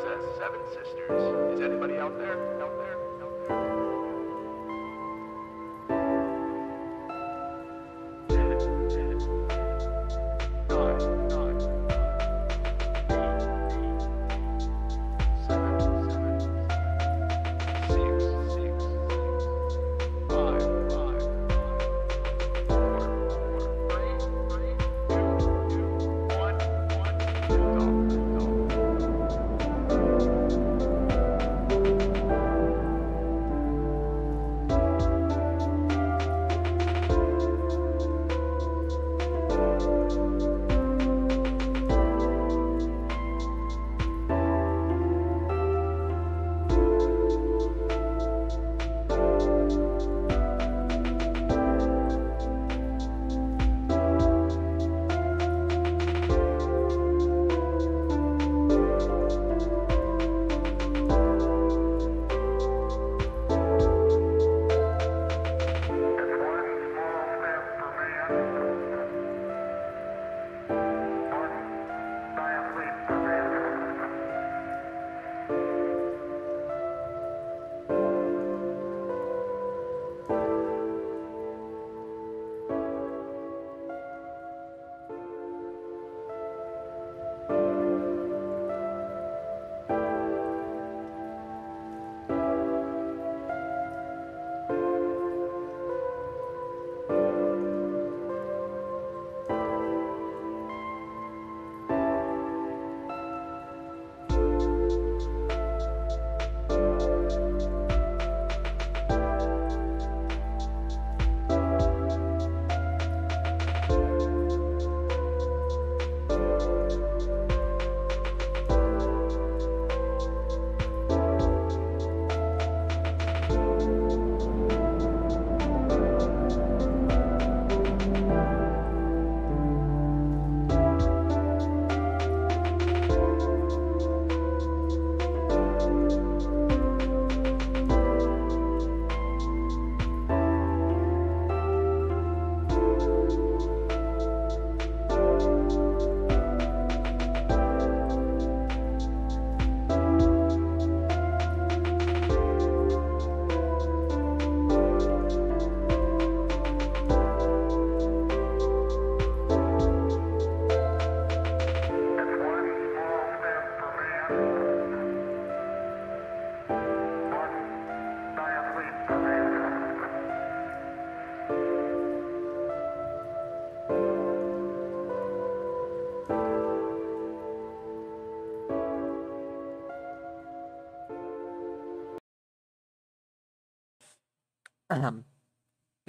USS Seven Sisters. Is anybody out there? Out there?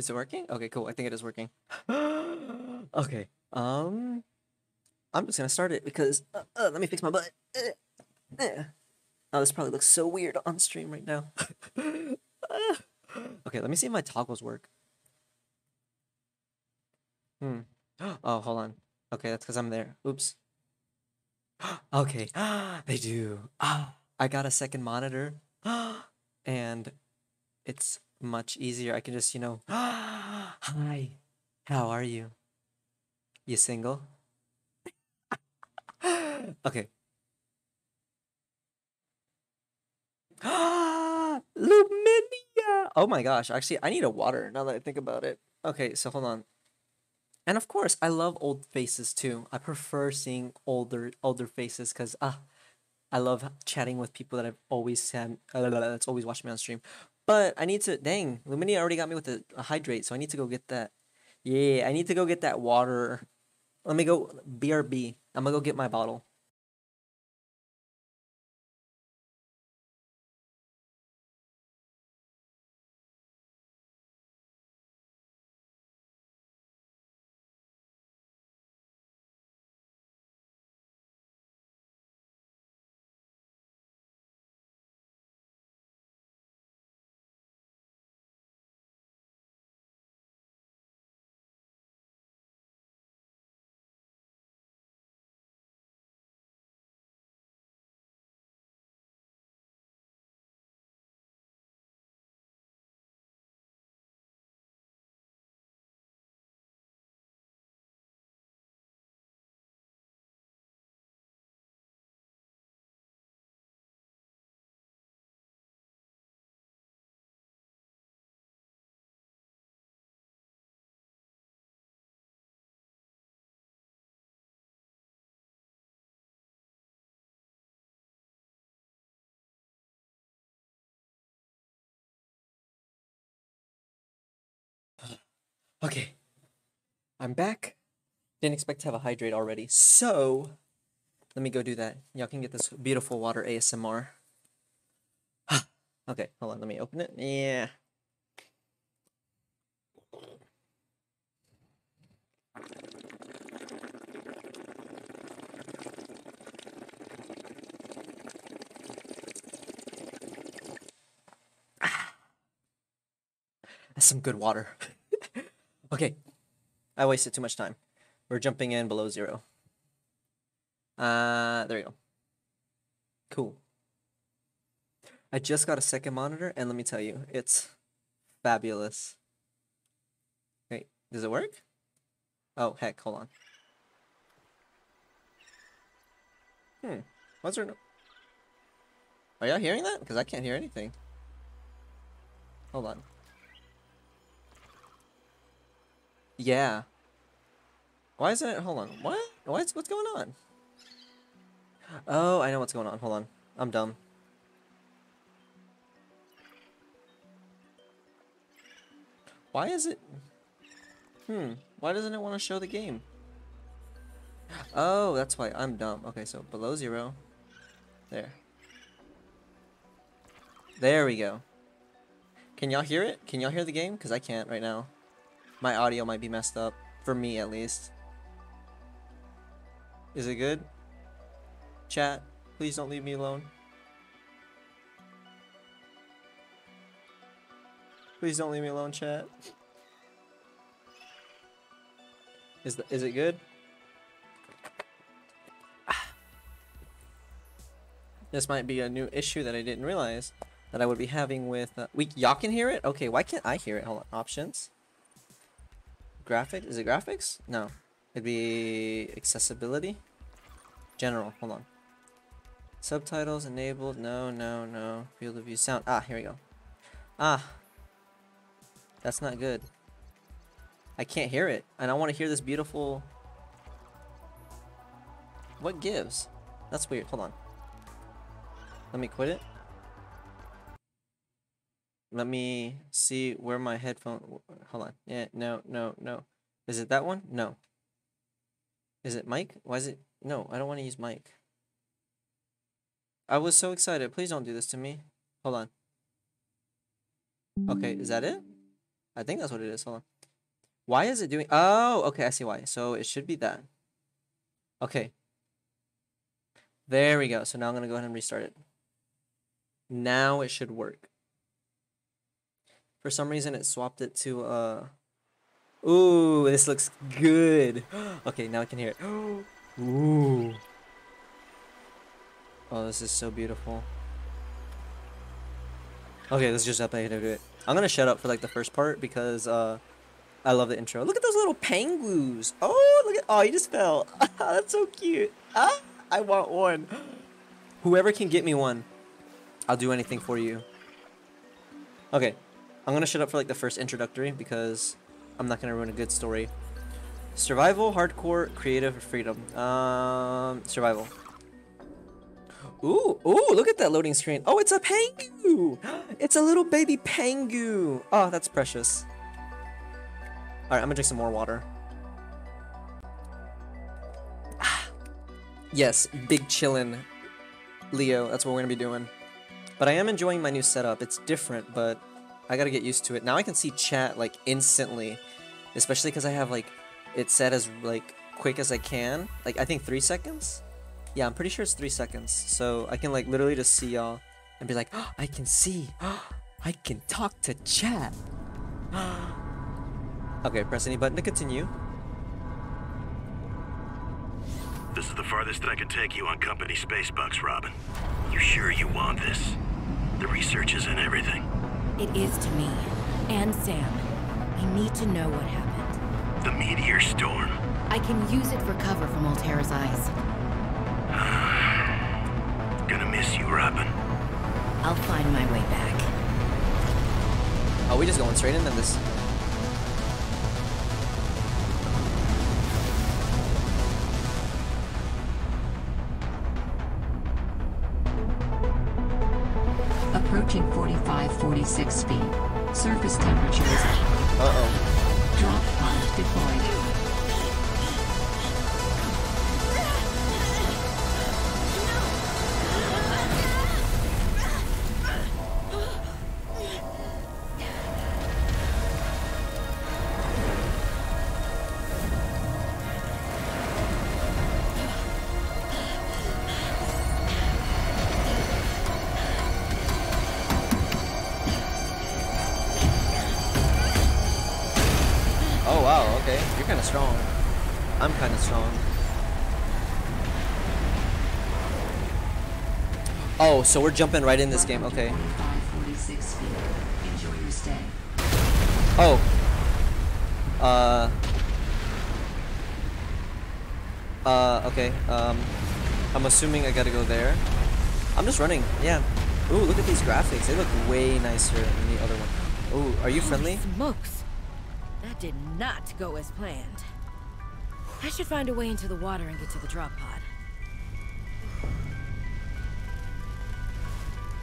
Is it working? Okay, cool. I think it is working. okay. Um, I'm just gonna start it because uh, uh, let me fix my butt. Uh, uh. Oh, this probably looks so weird on stream right now. Okay, let me see if my toggles work. Hmm. Oh, hold on. Okay, that's because I'm there. Oops. okay, they do. Ah, I got a second monitor, and it's much easier. I can just, you know, hi, how are you? You single? okay. Luminia! Oh my gosh, actually, I need a water now that I think about it. Okay, so hold on. And of course, I love old faces too. I prefer seeing older older faces because ah, I love chatting with people that I've always had uh, that's always watched me on stream. But I need to dang, Luminia already got me with a, a hydrate, so I need to go get that. Yeah, I need to go get that water. Let me go BRB. I'm gonna go get my bottle. Okay. I'm back. Didn't expect to have a hydrate already. So, let me go do that. Y'all can get this beautiful water ASMR. okay, hold on. Let me open it. Yeah. Ah. That's some good water. okay. I wasted too much time. We're jumping in below zero. Uh, there you go. Cool. I just got a second monitor, and let me tell you, it's fabulous. Wait, does it work? Oh, heck, hold on. Hmm, what's there no... Are y'all hearing that? Because I can't hear anything. Hold on. Yeah. Why isn't it? Hold on. What? What's what's going on? Oh, I know what's going on. Hold on. I'm dumb. Why is it? Hmm. Why doesn't it want to show the game? Oh, that's why I'm dumb. Okay, so below zero. There. There we go. Can y'all hear it? Can y'all hear the game? Because I can't right now. My audio might be messed up. For me, at least. Is it good? Chat, please don't leave me alone. Please don't leave me alone, chat. Is the, is it good? This might be a new issue that I didn't realize that I would be having with. Uh, we y'all can hear it. Okay, why can't I hear it? Hold on, options. Graphic? Is it graphics? No. It'd be accessibility. General. Hold on. Subtitles enabled. No, no, no. Field of view sound. Ah, here we go. Ah. That's not good. I can't hear it. And I want to hear this beautiful... What gives? That's weird. Hold on. Let me quit it. Let me see where my headphone... Hold on. Yeah, no, no, no. Is it that one? No. Is it mic? Why is it... No, I don't want to use mic. I was so excited. Please don't do this to me. Hold on. Okay, is that it? I think that's what it is. Hold on. Why is it doing... Oh, okay, I see why. So it should be that. Okay. There we go. So now I'm going to go ahead and restart it. Now it should work. For some reason, it swapped it to... uh. Ooh, this looks good. okay, now I can hear it. Ooh. Oh, this is so beautiful. Okay, let's just up ahead of it. I'm gonna shut up for like the first part because uh, I love the intro. Look at those little penguins. Oh, look at oh, he just fell. That's so cute. Ah, I want one. Whoever can get me one, I'll do anything for you. Okay, I'm gonna shut up for like the first introductory because I'm not gonna ruin a good story. Survival, hardcore, creative, freedom. Um, survival. Ooh, ooh, look at that loading screen. Oh, it's a Pangu! It's a little baby Pangu. Oh, that's precious. Alright, I'm gonna drink some more water. yes, big chillin', Leo. That's what we're gonna be doing. But I am enjoying my new setup. It's different, but I gotta get used to it. Now I can see chat, like, instantly. Especially because I have, like, it set as, like, quick as I can. Like, I think three seconds? Yeah, I'm pretty sure it's three seconds. So I can like literally just see y'all and be like, oh, I can see. I can talk to chat. okay, press any button to continue. This is the farthest that I can take you on company space bucks, Robin. You sure you want this? The research is in everything. It is to me. And Sam. I need to know what happened. The meteor storm. I can use it for cover from Alterra's eyes. Gonna miss you, Robin. I'll find my way back. Are we just going straight into this? Approaching 45, 46 feet. Surface temperature is... Uh-oh. Drop pod deployed. Oh, so we're jumping right in this game. Okay. 546 feet. Enjoy your stay. Oh. Uh. Uh, okay. Um, I'm assuming I gotta go there. I'm just running. Yeah. Ooh, look at these graphics. They look way nicer than the other one. Ooh, are you friendly? Smokes. That did not go as planned. I should find a way into the water and get to the drop pod.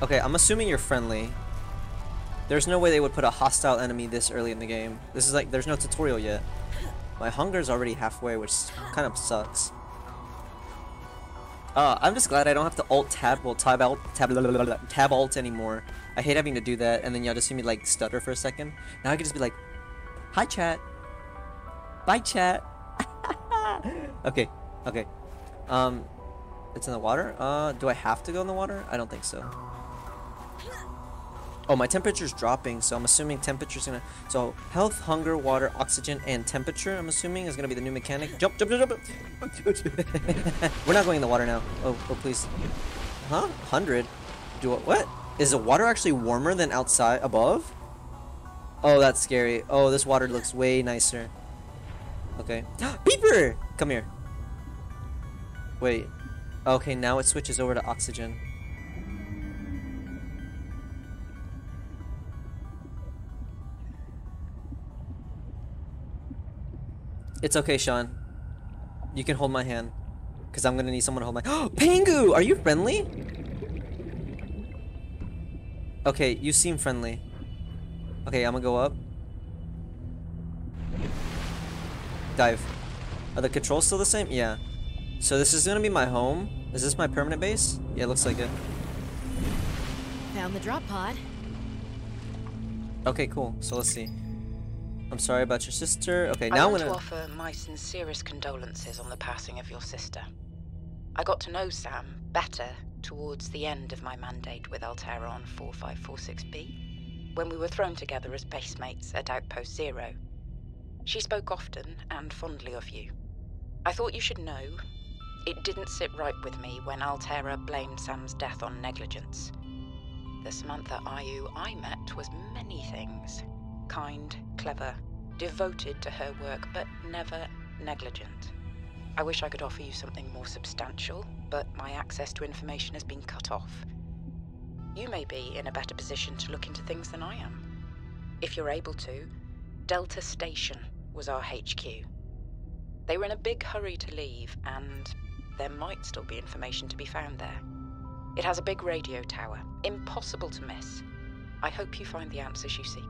Okay, I'm assuming you're friendly. There's no way they would put a hostile enemy this early in the game. This is like, there's no tutorial yet. My hunger's already halfway, which kind of sucks. Uh, I'm just glad I don't have to alt tab, well, tab alt, tab, tab alt anymore. I hate having to do that, and then y'all just see me like stutter for a second. Now I can just be like, hi chat. Bye chat. okay, okay. Um, it's in the water? Uh, do I have to go in the water? I don't think so. Oh, my temperature's dropping, so I'm assuming temperature's gonna... So, health, hunger, water, oxygen, and temperature, I'm assuming, is gonna be the new mechanic. Jump, jump, jump, jump! We're not going in the water now. Oh, oh, please. Huh? 100? Do what? What? Is the water actually warmer than outside, above? Oh, that's scary. Oh, this water looks way nicer. Okay. Beeper! Come here. Wait. Okay, now it switches over to oxygen. It's okay, Sean. You can hold my hand. Because I'm going to need someone to hold my... Pangu! Are you friendly? Okay, you seem friendly. Okay, I'm going to go up. Dive. Are the controls still the same? Yeah. So this is going to be my home. Is this my permanent base? Yeah, it looks like it. Found the drop pod. Okay, cool. So let's see. I'm sorry about your sister. Okay, I now I'm want to offer my sincerest condolences on the passing of your sister. I got to know Sam better towards the end of my mandate with Alterra on 4546B, when we were thrown together as basemates at Outpost Zero. She spoke often and fondly of you. I thought you should know it didn't sit right with me when Alterra blamed Sam's death on negligence. The Samantha Ayou I met was many things kind, clever, devoted to her work, but never negligent. I wish I could offer you something more substantial, but my access to information has been cut off. You may be in a better position to look into things than I am. If you're able to, Delta Station was our HQ. They were in a big hurry to leave, and there might still be information to be found there. It has a big radio tower, impossible to miss. I hope you find the answers you seek.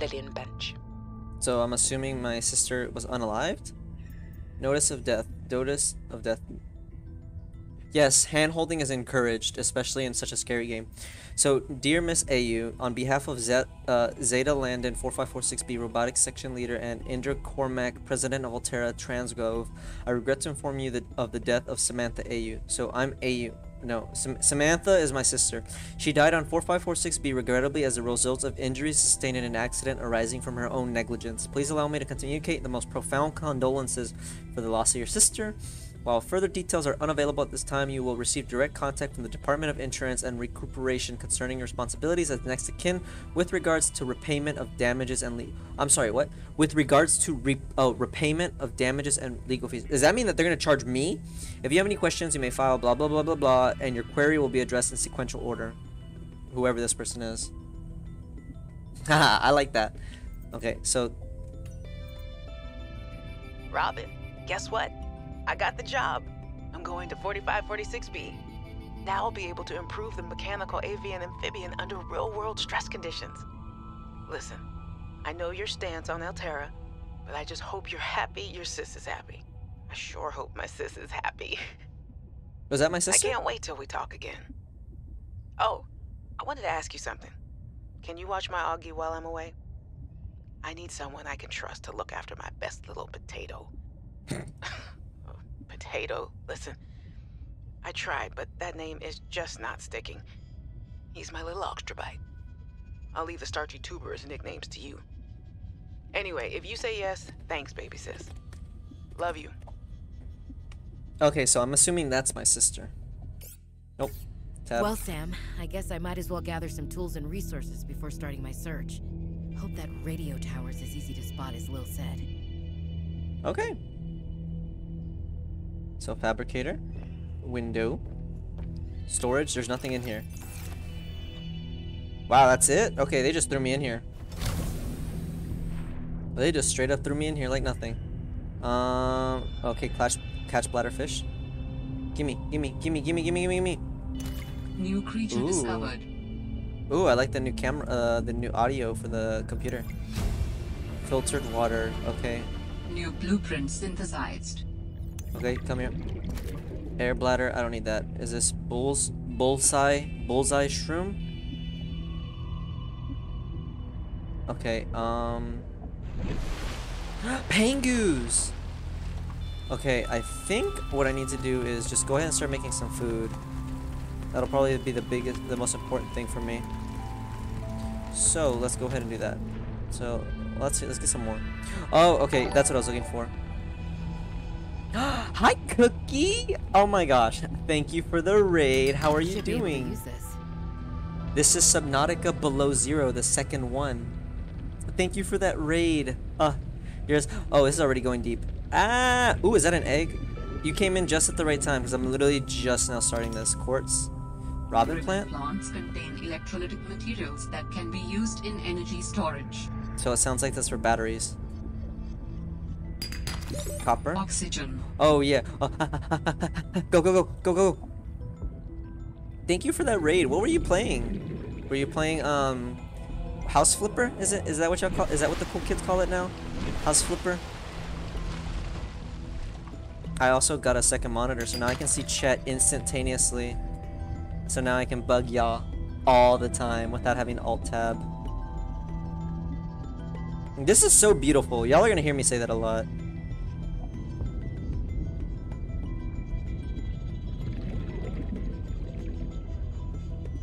Lillian Bench. So I'm assuming my sister was unalived? Notice of death. Notice of death. Yes, hand holding is encouraged, especially in such a scary game. So, dear Miss Ayou, on behalf of Zet, uh, Zeta Landon 4546B Robotics Section Leader and Indra Cormac, President of Alterra Transgov, I regret to inform you that, of the death of Samantha Ayou. So, I'm Ayou. No, Sam- Samantha is my sister. She died on 4546B regrettably as a result of injuries sustained in an accident arising from her own negligence. Please allow me to communicate the most profound condolences for the loss of your sister. While further details are unavailable at this time, you will receive direct contact from the Department of Insurance and Recuperation concerning your responsibilities as next of kin with regards to repayment of damages and le- I'm sorry, what? With regards to re- oh, repayment of damages and legal fees. Does that mean that they're going to charge me? If you have any questions, you may file blah blah blah blah blah and your query will be addressed in sequential order. Whoever this person is. Haha, I like that. Okay, so Robin, guess what? I got the job. I'm going to 4546B. Now I'll be able to improve the mechanical avian amphibian under real world stress conditions. Listen, I know your stance on Alterra, But I just hope you're happy your sis is happy. I sure hope my sis is happy. Was that my sis? I can't wait till we talk again. Oh, I wanted to ask you something. Can you watch my Augie while I'm away? I need someone I can trust to look after my best little potato. Potato, listen. I tried, but that name is just not sticking. He's my little bite. I'll leave the starchy tuber as nicknames to you. Anyway, if you say yes, thanks, baby sis. Love you. Okay, so I'm assuming that's my sister. Nope. Tab. Well, Sam, I guess I might as well gather some tools and resources before starting my search. Hope that radio tower's as easy to spot as Lil said. Okay. So fabricator, window, storage. There's nothing in here. Wow, that's it? Okay, they just threw me in here. They just straight up threw me in here like nothing. Um. Okay, catch catch bladderfish. Gimme, gimme, gimme, gimme, gimme, gimme, gimme. New creature Ooh. discovered. Ooh, I like the new camera, uh, the new audio for the computer. Filtered water. Okay, New blueprint synthesized. Okay, come here. Air bladder. I don't need that. Is this bulls bullseye bullseye shroom? Okay. Um. Pangoos. Okay, I think what I need to do is just go ahead and start making some food. That'll probably be the biggest, the most important thing for me. So let's go ahead and do that. So let's let's get some more. Oh, okay, that's what I was looking for. Hi, Cookie! Oh my gosh, thank you for the raid. How are you Should be able to doing? this. This is Subnautica Below Zero, the second one. Thank you for that raid. Uh, here's. Oh, this is already going deep. Ah! Ooh, is that an egg? You came in just at the right time because I'm literally just now starting this. Quartz. Ribbon plant? Plants contain electrolytic materials that can be used in energy storage. So it sounds like that's for batteries. Copper? Oxygen. Oh, yeah. go, go, go, go, go. Thank you for that raid. What were you playing? Were you playing, um, House Flipper? Is it? Is that what y'all call? Is that what the cool kids call it now? House Flipper. I also got a second monitor, so now I can see chat instantaneously. So now I can bug y'all all the time without having alt tab. This is so beautiful. Y'all are gonna hear me say that a lot.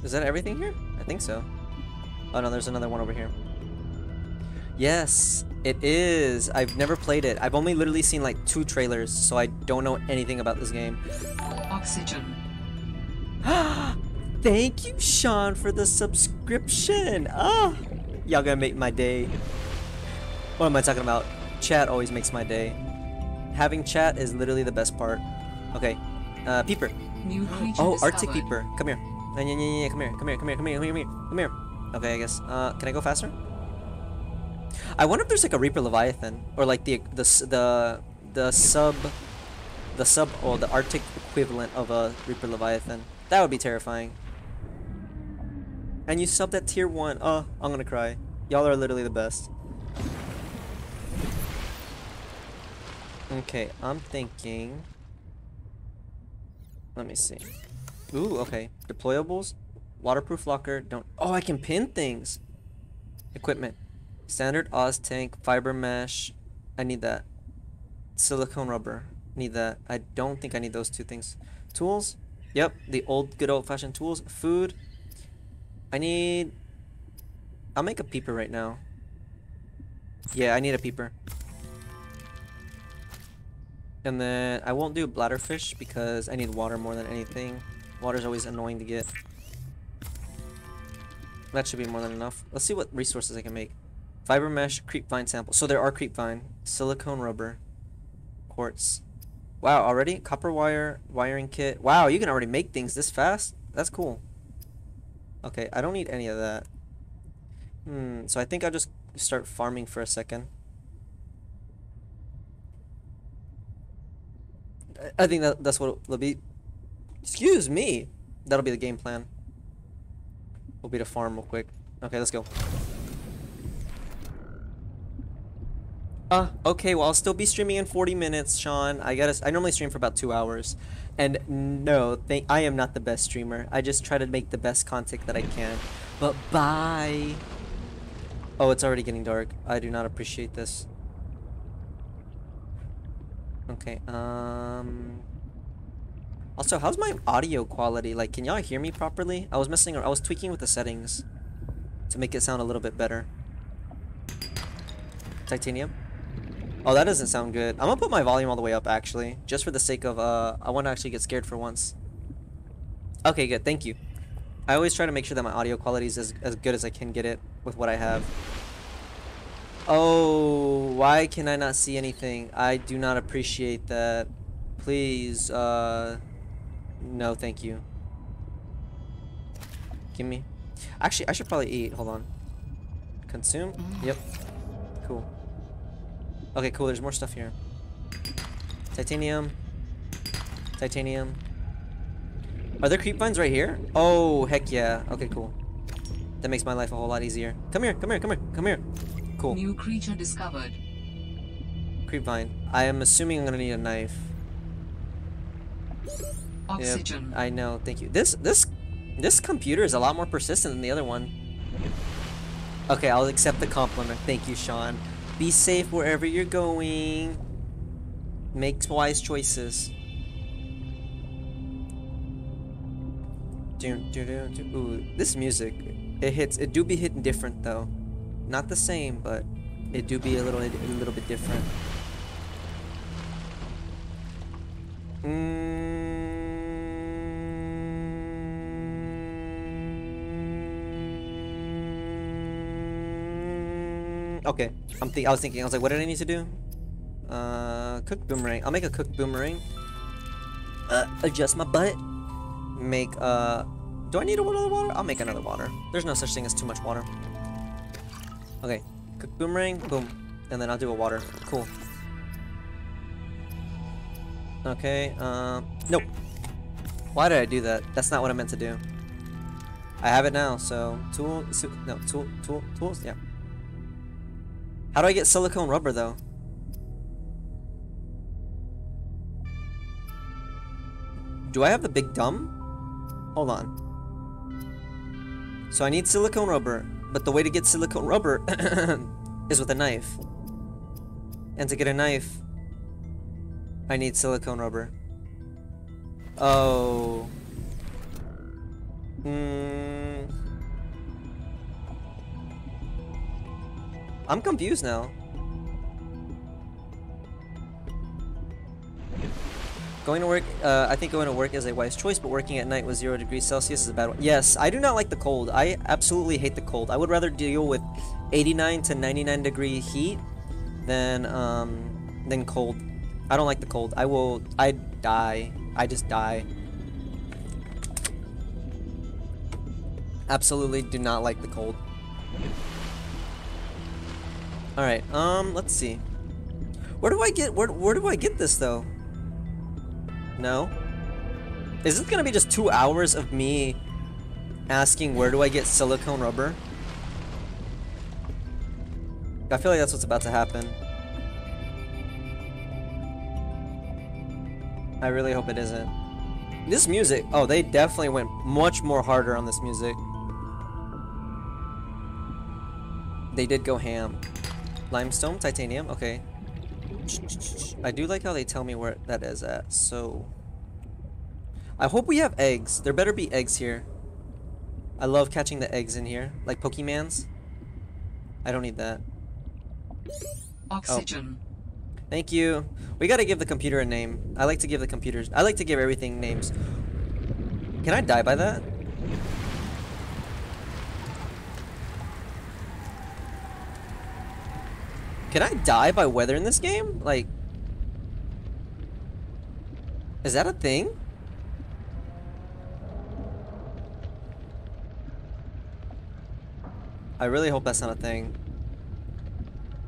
Is that everything here? I think so. Oh no, there's another one over here. Yes, it is. I've never played it. I've only literally seen like two trailers, so I don't know anything about this game. Oxygen. Thank you, Sean, for the subscription. Ah, y'all gonna make my day. What am I talking about? Chat always makes my day. Having chat is literally the best part. Okay, uh, Peeper. Oh. Arctic Peeper. Come here. Yeah, yeah, yeah, yeah, come here. Come here. Come here. Come here. Come here. Come here. Okay, I guess. Uh, can I go faster? I wonder if there's like a Reaper Leviathan or like the the the the sub the sub or the Arctic equivalent of a Reaper Leviathan. That would be terrifying. And you subbed at tier one. Oh, I'm gonna cry. Y'all are literally the best. Okay, I'm thinking. Let me see. Ooh, okay. Deployables, waterproof locker. Don't. Oh, I can pin things. Equipment, standard Oz tank, fiber mesh. I need that. Silicone rubber. Need that. I don't think I need those two things. Tools. Yep, the old good old fashioned tools. Food. I need. I'll make a peeper right now. Yeah, I need a peeper. And then I won't do bladderfish because I need water more than anything. Water's always annoying to get. That should be more than enough. Let's see what resources I can make. Fiber mesh, creep vine sample. So there are creep vine, silicone rubber, quartz. Wow, already? Copper wire, wiring kit. Wow, you can already make things this fast? That's cool. Okay, I don't need any of that. Hmm, so I think I'll just start farming for a second. I- think that that's what it'll be. Excuse me. That'll be the game plan. We'll be to farm real quick. Okay, let's go. Uh, okay, well, I'll still be streaming in 40 minutes, Sean. I gotta, I normally stream for about two hours. And no, I am not the best streamer. I just try to make the best content that I can. But bye. Oh, it's already getting dark. I do not appreciate this. Okay, um... Also, how's my audio quality? Like, can y'all hear me properly? I was messing around. I was tweaking with the settings to make it sound a little bit better. Titanium? Oh, that doesn't sound good. I'm gonna put my volume all the way up, actually. Just for the sake of, uh, I want to actually get scared for once. Okay, good. Thank you. I always try to make sure that my audio quality is as, as good as I can get it with what I have. Oh, why can I not see anything? I do not appreciate that. Please, uh... No, thank you. Give me... Actually, I should probably eat. Hold on. Consume? Mm-hmm. Yep. Cool. Okay, cool. There's more stuff here. Titanium. Titanium. Are there creep vines right here? Oh, heck yeah. Okay, cool. That makes my life a whole lot easier. Come here, come here, come here, come here. Cool. New creature discovered. Creep vine. I am assuming I'm gonna need a knife. Oxygen. Yep, I know. Thank you. This this this computer is a lot more persistent than the other one. Okay, I'll accept the compliment. Thank you, Sean. Be safe wherever you're going. Make wise choices. Dun, dun, dun, dun. Ooh, this music, it hits. It do be hitting different though. Not the same, but it do be a little, a little bit different. Mm, okay, I'm think. I was thinking. I was like, what did I need to do? Uh, cook boomerang. I'll make a cook boomerang. Uh, adjust my butt. Make uh. Do I need another water? I'll make another water. There's no such thing as too much water. Okay, cook boomerang. Boom, and then I'll do a water. Cool. Okay, um, nope. Why did I do that? That's not what I meant to do. I have it now, so tool, no, tool, tool, tools, yeah. How do I get silicone rubber though? Do I have the big dumb? Hold on. So I need silicone rubber, but the way to get silicone rubber is with a knife. And to get a knife, I need silicone rubber. Oh. Hmm. I'm confused now. Going to work, uh, I think going to work is a wise choice, but working at night with zero degrees Celsius is a bad one. Yes, I do not like the cold. I absolutely hate the cold. I would rather deal with 89 to 99 degree heat than um, than cold. I don't like the cold. I will. I die. I just die. Absolutely do not like the cold. All right. Um. Let's see. Where do I get? Where Where do I get this though? No? Is this gonna be just two hours of me asking where do I get silicone rubber? I feel like that's what's about to happen. I really hope it isn't. This music, oh, they definitely went much more harder on this music. They did go ham. Limestone, titanium, okay. I do like how they tell me where that is at, so... I hope we have eggs. There better be eggs here. I love catching the eggs in here, like Pokemans. I don't need that. Oh. Oxygen. Thank you. We gotta give the computer a name. I like to give the computers... I like to give everything names. Can I die by that? Can I die by weather in this game? Like... Is that a thing? I really hope that's not a thing.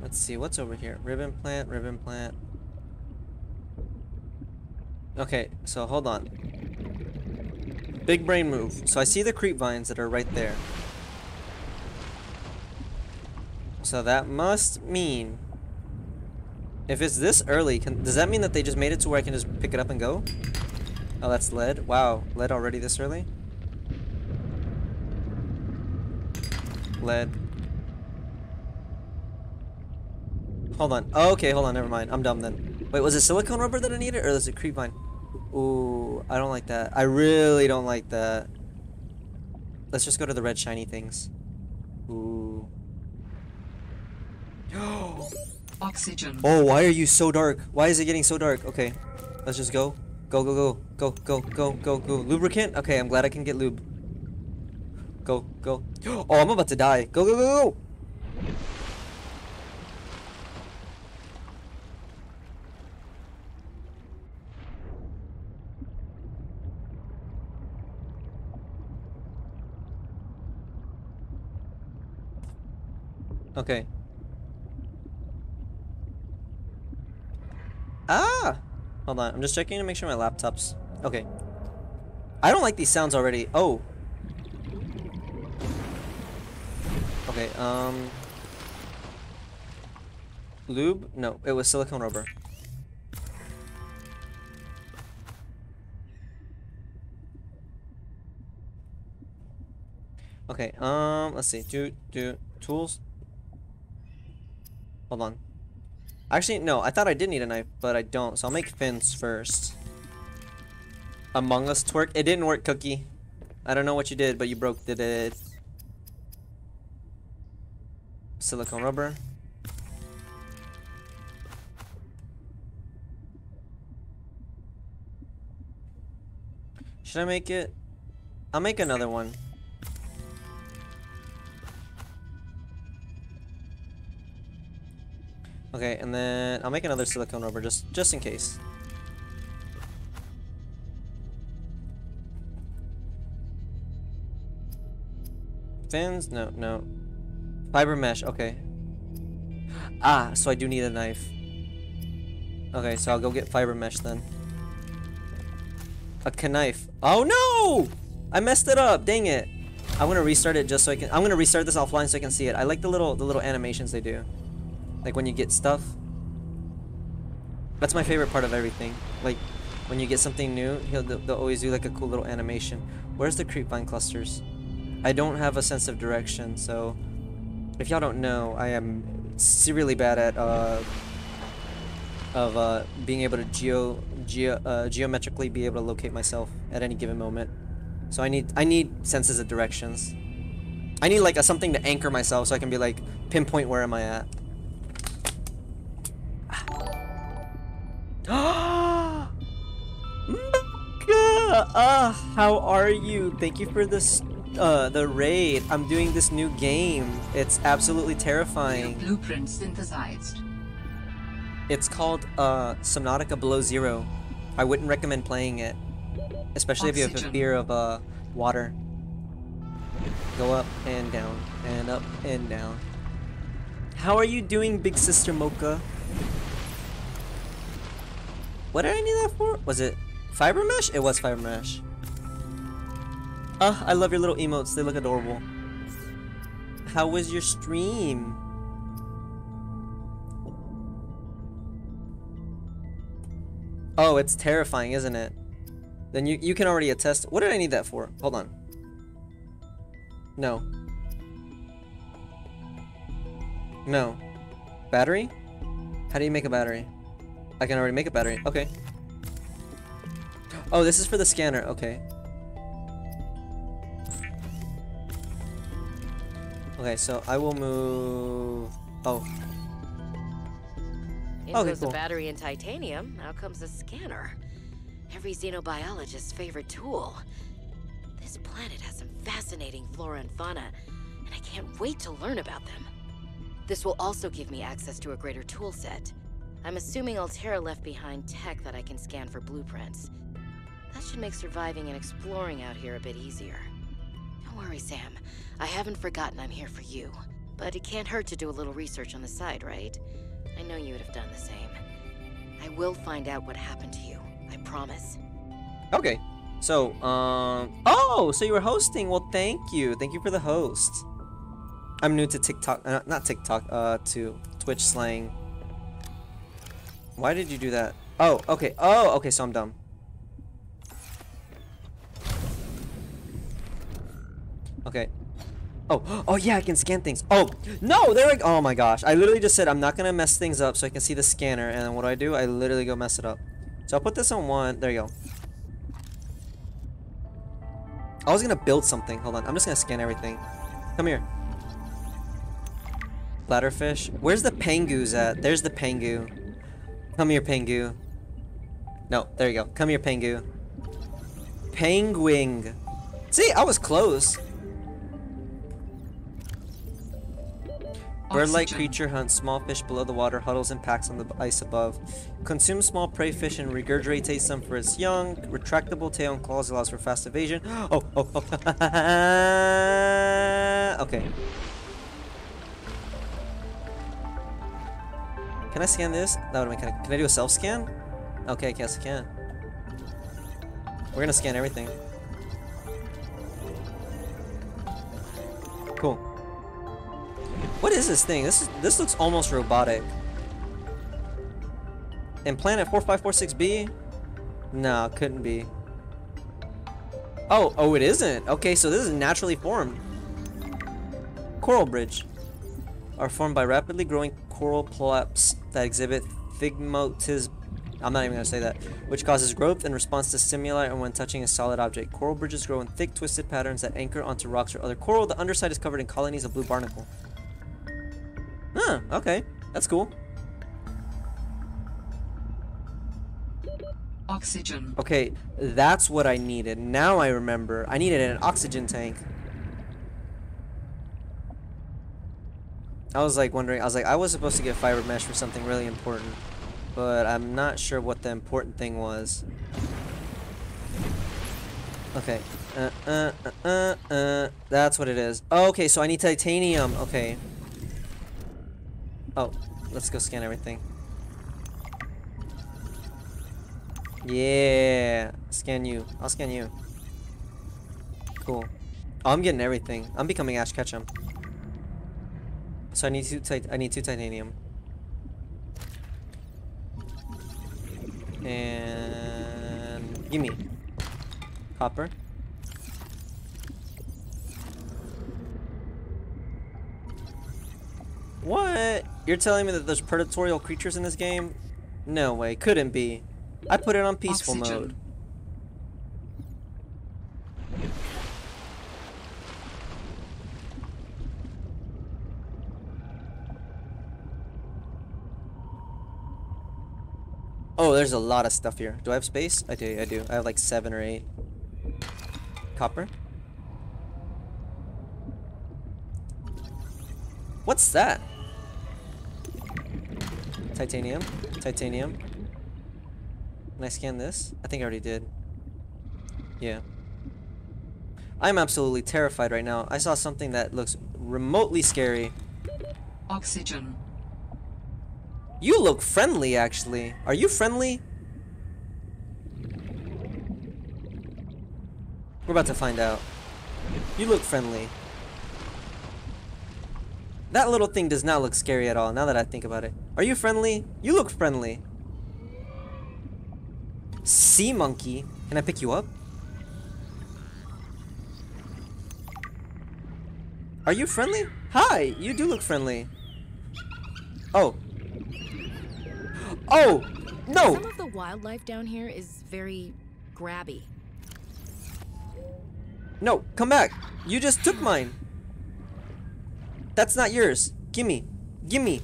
Let's see, what's over here? Ribbon plant, ribbon plant. Okay, so hold on. Big brain move. So I see the creep vines that are right there. So that must mean If it's this early, can, does that mean that they just made it to where I can just pick it up and go? Oh, that's lead. Wow, lead already this early? Lead. Hold on. Oh, okay, hold on. Never mind. I'm dumb then. Wait, was it silicone rubber that I needed, or was it creepvine? Ooh, I don't like that. I really don't like that. Let's just go to the red shiny things. Ooh. Oxygen. Oh, why are you so dark? Why is it getting so dark? Okay, let's just go. Go, go, go. Go, go, go, go, go. Lubricant? Okay, I'm glad I can get lube. Go, go. Oh, I'm about to die. Go, go, go, go! Okay. Ah! Hold on, I'm just checking to make sure my laptop's... Okay. I don't like these sounds already. Oh. Okay, um... Lube? No, it was silicone rubber. Okay, um, let's see. Do, do, tools? Hold on. Actually, no, I thought I did need a knife, but I don't, so I'll make fins first. Among Us twerk? It didn't work, Cookie. I don't know what you did, but you broke did it. Silicone rubber. Should I make it? I'll make another one. Okay, and then I'll make another silicone rubber just just in case. Fins? No, no. Fiber mesh, okay. Ah, so I do need a knife. Okay, so I'll go get fiber mesh then. A knife. Oh no! I messed it up, dang it. I'm gonna restart it just so I can I'm gonna restart this offline so I can see it. I like the little the little animations they do. Like when you get stuff. That's my favorite part of everything. Like when you get something new, he'll, they'll always do like a cool little animation. Where's the creepvine clusters? I don't have a sense of direction, so if y'all don't know, I am serially bad at uh, of uh, being able to geo, geo uh, geometrically be able to locate myself at any given moment. So I need I need senses of directions. I need like a something to anchor myself so I can be like pinpoint where am I at. Ah, how are you? Thank you for this, uh, the raid. I'm doing this new game. It's absolutely terrifying. blueprint synthesized. It's called, uh, Subnautica Below Zero. I wouldn't recommend playing it. Especially if you have a fear of, uh, water. Go up and down, and up and down. How are you doing, Big Sister Mocha? What did I need that for? Was it fiber mesh? It was fiber mesh. Ah, I love your little emotes. They look adorable. How was your stream? Oh, it's terrifying, isn't it? Then you, you can already attest. What did I need that for? Hold on. No. No. Battery? How do you make a battery? I can already make a battery. Okay. Oh, this is for the scanner. Okay. Okay, so I will move... Oh, In Okay, goes cool. the battery in titanium. Out comes the scanner. Every xenobiologist's favorite tool. This planet has some fascinating flora and fauna, and I can't wait to learn about them. This will also give me access to a greater tool set. I'm assuming Alterra left behind tech that I can scan for blueprints. That should make surviving and exploring out here a bit easier. Don't worry, Sam. I haven't forgotten I'm here for you. But it can't hurt to do a little research on the side, right? I know you would have done the same. I will find out what happened to you. I promise. Okay. So, um... Oh, so you were hosting. Well, thank you. Thank you for the host. I'm new to TikTok. Uh, not TikTok, uh, to Twitch slang. Why did you do that? Oh, okay. Oh, okay, so I'm dumb. Okay. Oh, oh yeah, I can scan things. Oh, no, there we go. Oh my gosh. I literally just said I'm not gonna mess things up so I can see the scanner. And then what do I do? I literally go mess it up. So I'll put this on one. There you go. I was gonna build something. Hold on. I'm just gonna scan everything. Come here. Bladderfish. Where's the pangoos at? There's the pangu. Come here, pangu. No, there you go. Come here, pangu. Penguin. See, I was close. Bird-like creature hunts small fish below the water, huddles and packs on the ice above. Consumes small prey fish and regurgitates them for its young. Retractable tail and claws allows for fast evasion. Oh, oh, oh. okay. Can I scan this? That would make kind of. Can I do a self scan? Okay, I guess I can. We're gonna scan everything. Cool. What is this thing? This is this looks almost robotic. And planet 4546b? No, couldn't be. Oh, oh it isn't. Okay, so this is naturally formed. Coral bridge are formed by rapidly growing coral polyps that exhibit thigmotis I'm not even gonna say that, which causes growth in response to stimuli and when touching a solid object. Coral bridges grow in thick, twisted patterns that anchor onto rocks or other coral. The underside is covered in colonies of blue barnacle. Huh, okay. That's cool. Oxygen. Okay, that's what I needed. Now I remember. I needed an oxygen tank. I was like wondering, I was like, I was supposed to get fiber mesh for something really important. But I'm not sure what the important thing was. Okay. Uh, uh, uh, uh, uh, that's what it is. Oh, okay, so I need titanium. Okay. Oh, let's go scan everything. Yeah. Scan you. I'll scan you. Cool. Oh, I'm getting everything. I'm becoming Ash Ketchum. So I need two tit I need two titanium. And gimme. Copper. What? You're telling me that there's predatorial creatures in this game? No way, couldn't be. I put it on peaceful Oxygen. mode. Oh, there's a lot of stuff here. Do I have space? I do, I do. I have like seven or eight. Copper? What's that? Titanium? Titanium? Can I scan this? I think I already did. Yeah. I'm absolutely terrified right now. I saw something that looks remotely scary. Oxygen. You look friendly, actually. Are you friendly? We're about to find out. You look friendly. That little thing does not look scary at all, now that I think about it. Are you friendly? You look friendly. Sea monkey. Can I pick you up? Are you friendly? Hi, you do look friendly. Oh. Oh! No! Some of the wildlife down here is very grabby. No, come back. You just took hmm. mine. That's not yours. Gimme. Gimme.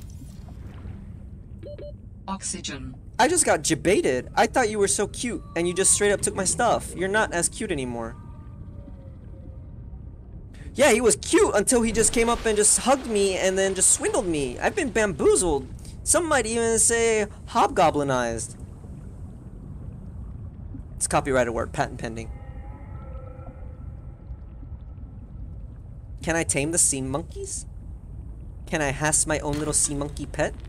Oxygen. I just got debated. I thought you were so cute, and you just straight up took my stuff. You're not as cute anymore. Yeah, he was cute until he just came up and just hugged me and then just swindled me. I've been bamboozled. Some might even say hobgoblinized. It's copyrighted word, patent pending. Can I tame the sea monkeys? Can I has my own little sea monkey pet?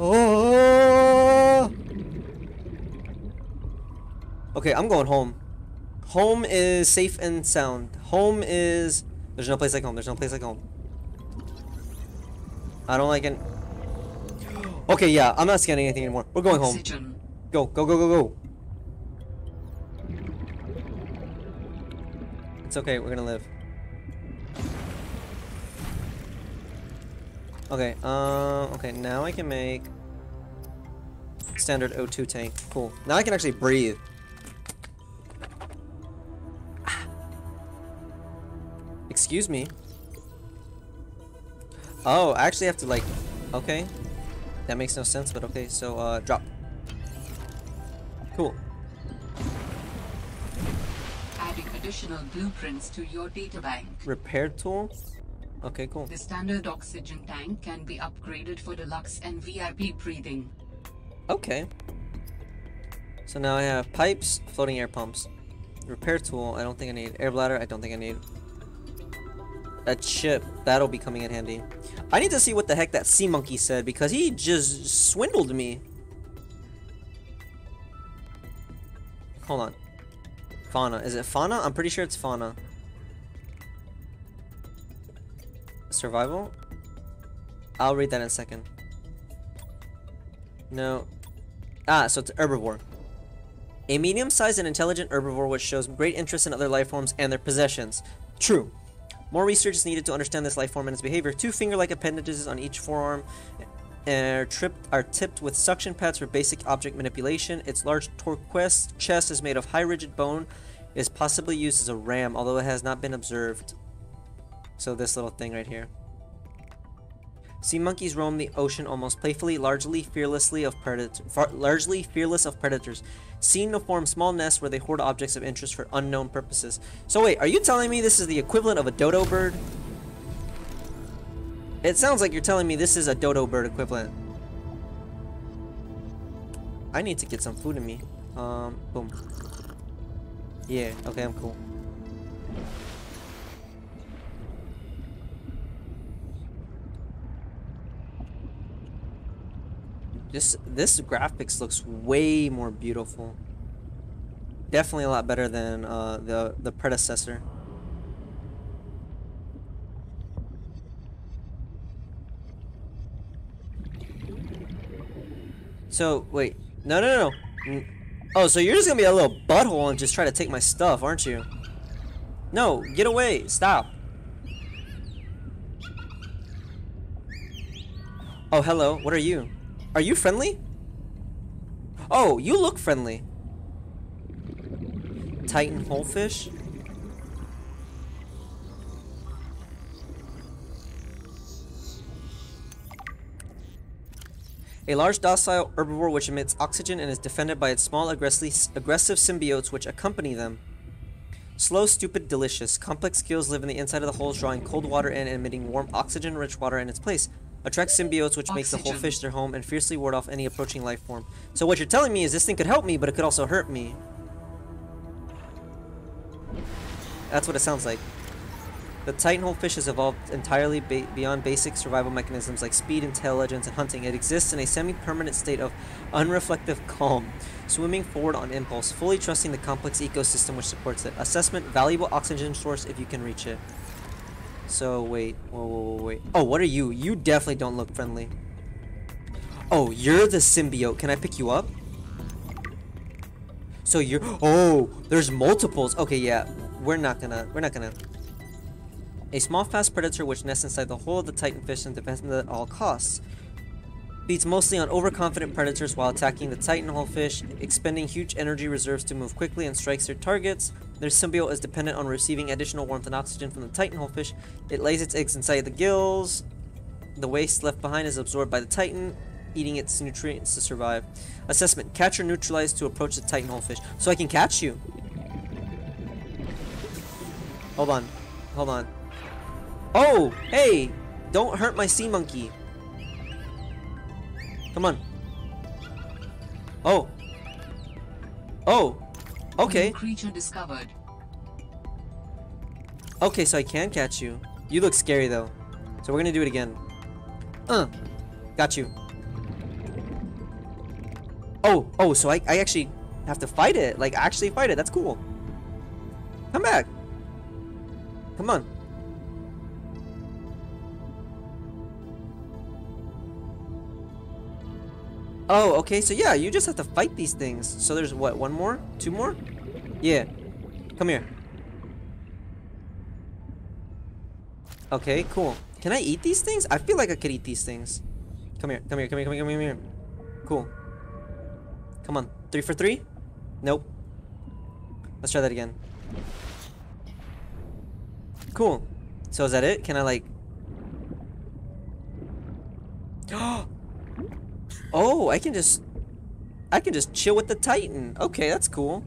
Oh! Okay, I'm going home. Home is safe and sound. Home is... There's no place like home. There's no place like home. I don't like it. Okay, yeah, I'm not scanning anything anymore. We're going home. Go, go, go, go, go. It's okay, we're gonna live. Okay, um, okay, now I can make standard O2 tank. Cool. Now I can actually breathe. Excuse me. Oh, I actually have to like, okay. That makes no sense, but okay, so, uh, drop. Cool. Adding additional blueprints to your databank. Repair tool? Okay, cool. The standard oxygen tank can be upgraded for deluxe and VIP breathing. Okay. So now I have pipes, floating air pumps. Repair tool, I don't think I need. Air bladder, I don't think I need. A chip, that'll be coming in handy. I need to see what the heck that sea monkey said because he just swindled me. Hold on. Fauna. Is it fauna? I'm pretty sure it's fauna. Survival? I'll read that in a second. No. Ah, so it's herbivore. A medium-sized and intelligent herbivore which shows great interest in other life forms and their possessions. True. More research is needed to understand this life form and its behavior. Two finger-like appendages on each forearm are, tripped, are tipped with suction pads for basic object manipulation. Its large turquoise chest is made of high rigid bone. Is possibly used as a ram, although it has not been observed. So this little thing right here. Sea monkeys roam the ocean almost playfully, largely fearlessly of predators. largely fearless of predators. Seen to form small nests where they hoard objects of interest for unknown purposes. So wait, are you telling me this is the equivalent of a dodo bird? It sounds like you're telling me this is a dodo bird equivalent. I need to get some food in me. Um, boom. Yeah, okay, I'm cool. This this graphics looks way more beautiful. Definitely a lot better than uh, the the predecessor. So wait, no, no, no, no. Oh, so you're just gonna be a little butthole and just try to take my stuff, aren't you? No, get away! Stop! Oh, hello. What are you? Are you friendly? Oh, you look friendly. Titan holefish? A large docile herbivore which emits oxygen and is defended by its small aggressive symbiotes which accompany them. Slow, stupid, delicious. Complex skills live in the inside of the holes, drawing cold water in and emitting warm, oxygen-rich water in its place. Attract symbiotes, which makes the whole fish their home, and fiercely ward off any approaching life form. So what you're telling me is this thing could help me, but it could also hurt me. That's what it sounds like. The Titan Holefish has evolved entirely ba beyond basic survival mechanisms like speed, intelligence, and hunting. It exists in a semi-permanent state of unreflective calm, swimming forward on impulse, fully trusting the complex ecosystem which supports it. Assessment: valuable oxygen source if you can reach it. So wait, whoa, whoa, whoa, wait. Oh, what are you? You definitely don't look friendly. Oh, you're the symbiote. Can I pick you up? So you're. Oh, there's multiples. Okay, yeah. We're not gonna. We're not gonna. A small, fast predator which nests inside the hole of the titanfish and defends them at all costs. Feeds mostly on overconfident predators while attacking the titan holefish, expending huge energy reserves to move quickly and strikes their targets. Their symbiote is dependent on receiving additional warmth and oxygen from the titan holefish. It lays its eggs inside the gills. The waste left behind is absorbed by the titan, eating its nutrients to survive. Assessment: Catch or neutralize to approach the titan holefish. So I can catch you. Hold on, hold on. Oh, hey! Don't hurt my sea monkey. Come on. Oh. Oh. Okay. Creature discovered. Okay, so I can catch you. You look scary though. So we're gonna do it again. Uh. Got you. Oh, oh, so I, I actually have to fight it. Like, actually fight it. That's cool. Come back. Come on. Oh, okay, so yeah, you just have to fight these things. So there's what, one more? Two more? Yeah. Come here. Okay, cool. Can I eat these things? I feel like I could eat these things. Come here, come here, come here, come here, come here. Come here. Cool. Come on. Three for three? Nope. Let's try that again. Cool. So is that it? Can I like... oh, I can just... I can just chill with the Titan. Okay, that's cool.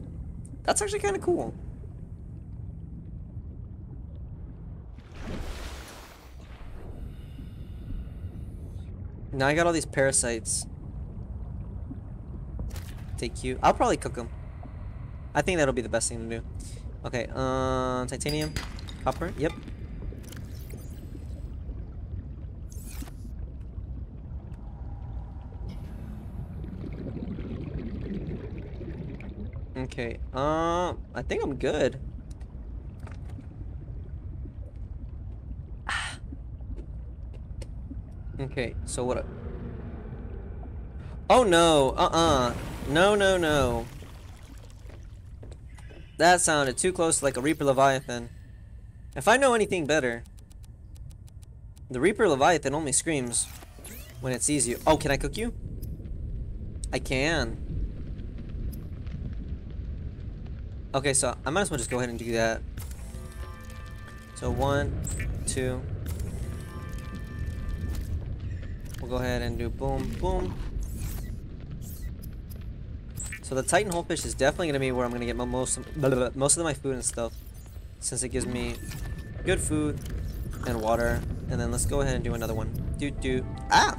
That's actually kind of cool. Now I got all these parasites. Take you. I'll probably cook them. I think that'll be the best thing to do. Okay, uh, titanium, copper, yep. Okay, uh, I think I'm good. Okay, so what? Oh no, uh-uh. No, no, no. That sounded too close to like a Reaper Leviathan. If I know anything better, the Reaper Leviathan only screams when it sees you. Oh, can I cook you? I can. Okay, so I might as well just go ahead and do that. So one, two. We'll go ahead and do boom, boom. So the Titan Holefish is definitely going to be where I'm going to get most of, blah, blah, blah, most of my food and stuff. Since it gives me good food and water. And then let's go ahead and do another one. Do, do. Ah!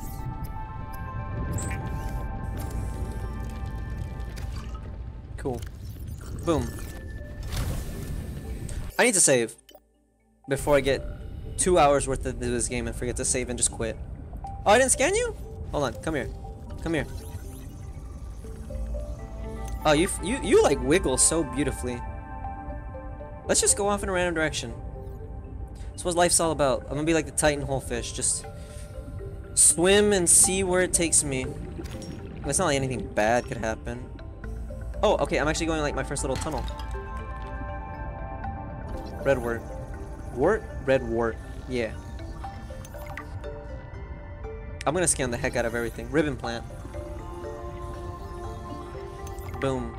Cool. Boom. I need to save. Before I get two hours worth of this game and forget to save and just quit. Oh, I didn't scan you? Hold on, come here. Come here. Oh, you you you like wiggle so beautifully. Let's just go off in a random direction. That's what life's all about. I'm gonna be like the Titan Holefish, just swim and see where it takes me. It's not like anything bad could happen. Oh, okay, I'm actually going like my first little tunnel. Red wart. Wart? Red wart. Yeah. I'm gonna scan the heck out of everything. Ribbon plant. Boom.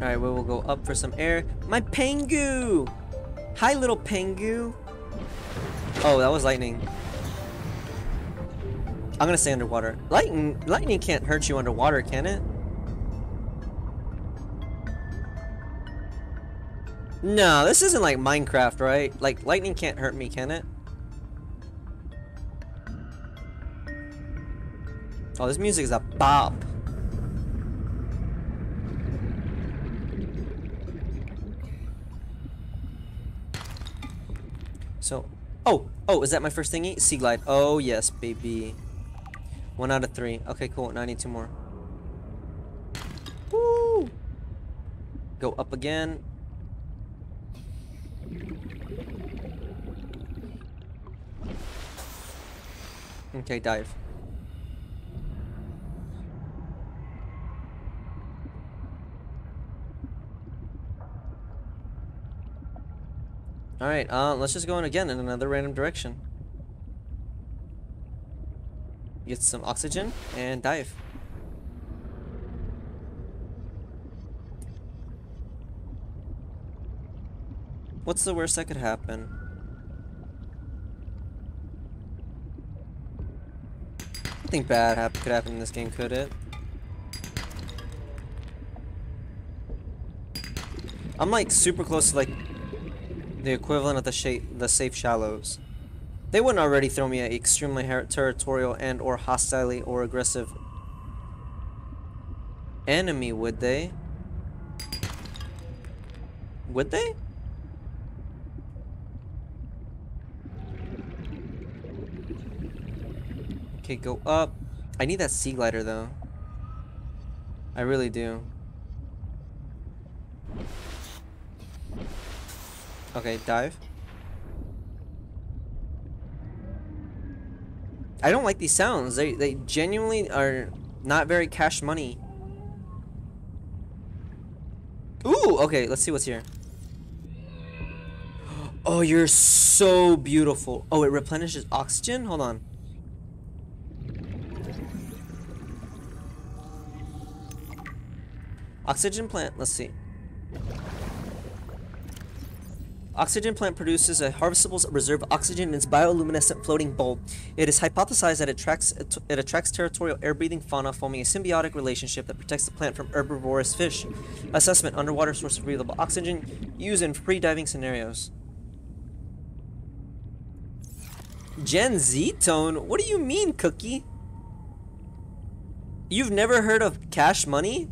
Alright, we will go up for some air. My Pengu! Hi, little Pengu! Oh, that was lightning. I'm gonna stay underwater. Lightning, lightning can't hurt you underwater, can it? No, this isn't like Minecraft, right? Like, lightning can't hurt me, can it? Oh, this music is a bop. So, oh, oh, is that my first thingy? Sea Glide. Oh, yes, baby. One out of three. Okay, cool. Now I need two more. Woo! Go up again. Okay, dive. Alright, uh, let's just go in again in another random direction. Get some oxygen and dive. What's the worst that could happen? Nothing bad could happen in this game, could it? I'm like super close to like the equivalent of the the safe shallows. They wouldn't already throw me an extremely territorial and or hostile or aggressive enemy, would they? Would they? Okay, go up. I need that sea glider though. I really do. Okay, dive. I don't like these sounds. They they genuinely are not very cash money. Ooh, okay, let's see what's here. Oh, you're so beautiful. Oh, it replenishes oxygen? Hold on. Oxygen plant, let's see. Oxygen plant produces a harvestable reserve of oxygen in its bioluminescent floating bulb. It is hypothesized that it attracts, it attracts territorial air-breathing fauna, forming a symbiotic relationship that protects the plant from herbivorous fish. Assessment: Underwater source of breathable oxygen used in free-diving scenarios. Gen Z tone? What do you mean, Cookie? You've never heard of cash money?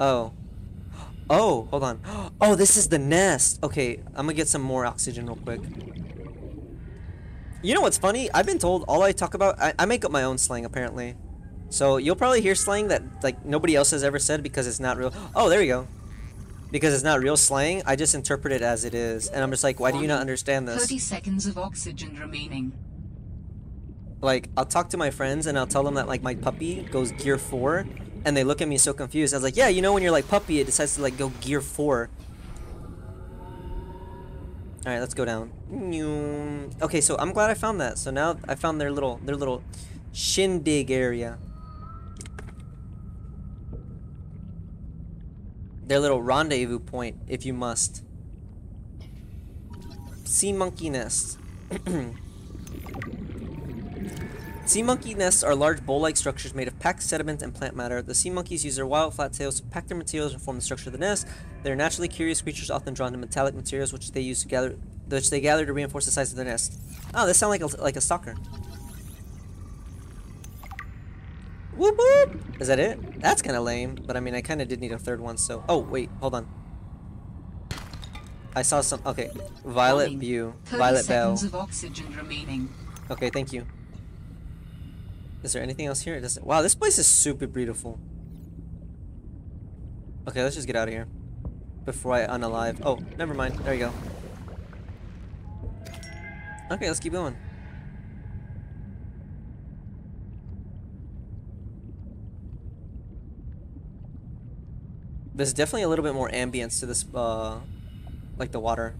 Oh. Oh, hold on. Oh, this is the nest. Okay, I'm gonna get some more oxygen real quick. You know what's funny? I've been told all I talk about, I, I make up my own slang apparently. So you'll probably hear slang that like nobody else has ever said because it's not real. Oh, there you go. Because it's not real slang, I just interpret it as it is. And I'm just like, why do you not understand this? 30 seconds of oxygen remaining. like I'll talk to my friends and I'll tell them that like my puppy goes gear four and they look at me so confused. I was like, yeah, you know when you're like puppy, it decides to like go gear four. All right, let's go down. Okay, so I'm glad I found that. So now I found their little their little shindig area. Their little rendezvous point, if you must. Sea monkey nest. Sea monkey nests are large bowl-like structures made of packed sediment and plant matter. The sea monkeys use their wild flat tails to pack their materials and form the structure of the nest. They're naturally curious creatures, often drawn to metallic materials, which they use to gather, which they gather to reinforce the size of their nest. Oh, this sounds like a, like a stalker. Whoop whoop! Is that it? That's kind of lame, but I mean, I kind of did need a third one, so... Oh, wait, hold on. I saw some... Okay, Violet. View. Violet Bell. of oxygen remaining. Okay, thank you. Is there anything else here? It doesn't. Wow, this place is super beautiful. Okay, let's just get out of here. Before I unalive. Oh, never mind. There you go. Okay, let's keep going. There's definitely a little bit more ambience to this, uh, like the water.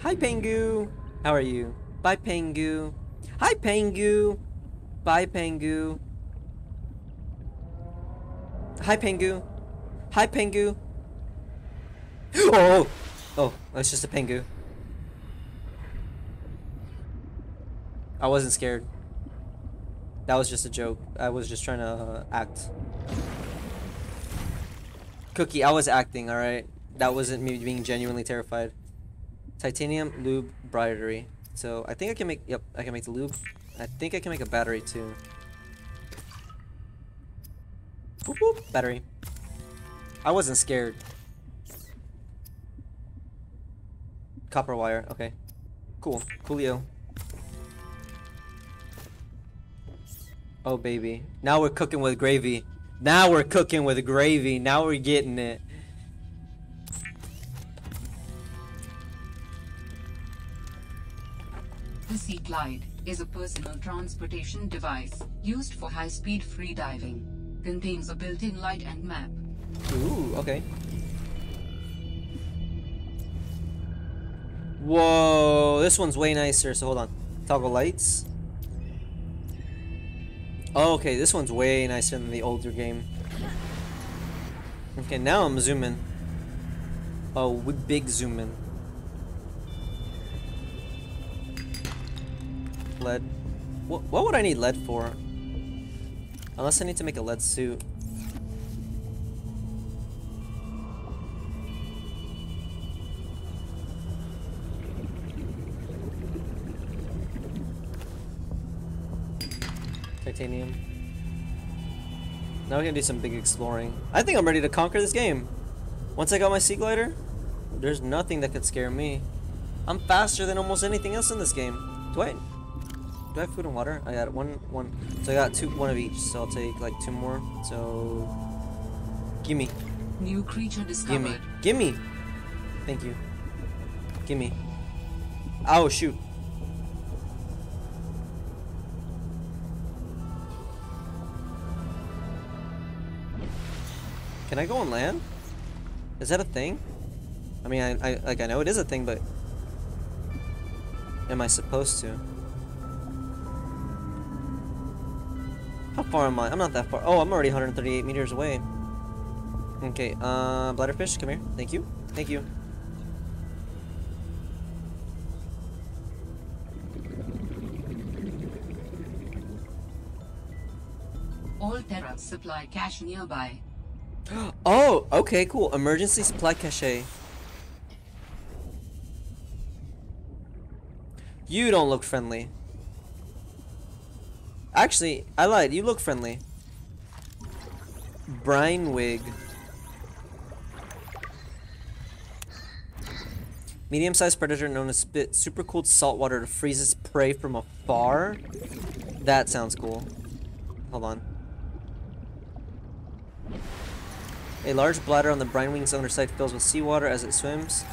Hi, Pengu. How are you? Bye, Pengu. Hi, Pengu. Bye, Pengu. Hi, Pengu. Hi, Pengu. Oh! Oh, that's just a Pengu. I wasn't scared. That was just a joke. I was just trying to uh, act. Cookie, I was acting, alright? That wasn't me being genuinely terrified. Titanium lube bribery. So I think I can make. Yep, I can make the lube. I think I can make a battery too. Boop, boop, battery. I wasn't scared. Copper wire. Okay. Cool. Coolio. Oh baby. Now we're cooking with gravy. Now we're cooking with gravy. Now we're getting it. The Sea Glide is a personal transportation device used for high-speed freediving. Contains a built-in light and map. Ooh, okay. Whoa, this one's way nicer. So hold on. Toggle lights. Oh, okay, this one's way nicer than the older game. Okay, now I'm zooming. Oh, we big zoom in. What, what would I need lead for? Unless I need to make a lead suit. Titanium. Now we can do some big exploring. I think I'm ready to conquer this game. Once I got my sea glider, there's nothing that could scare me. I'm faster than almost anything else in this game. Do I? Do I have food and water? I got one, one. So I got two, one of each. So I'll take like two more. So, gimme, New creature discovered. gimme, gimme. Thank you. Gimme. Oh shoot. Can I go on land? Is that a thing? I mean, I, I like I know it is a thing, but am I supposed to? Far am I? I'm not that far. Oh, I'm already 138 meters away. Okay, uh, bladderfish, come here. Thank you. Thank you. Alterra supply cache nearby. Oh, okay, cool. Emergency supply cache. You don't look friendly. Actually, I lied. You look friendly. Brinewing. Medium-sized predator known as spit super cooled saltwater to freeze its prey from afar. That sounds cool. Hold on. A large bladder on the brine wing's underside fills with seawater as it swims.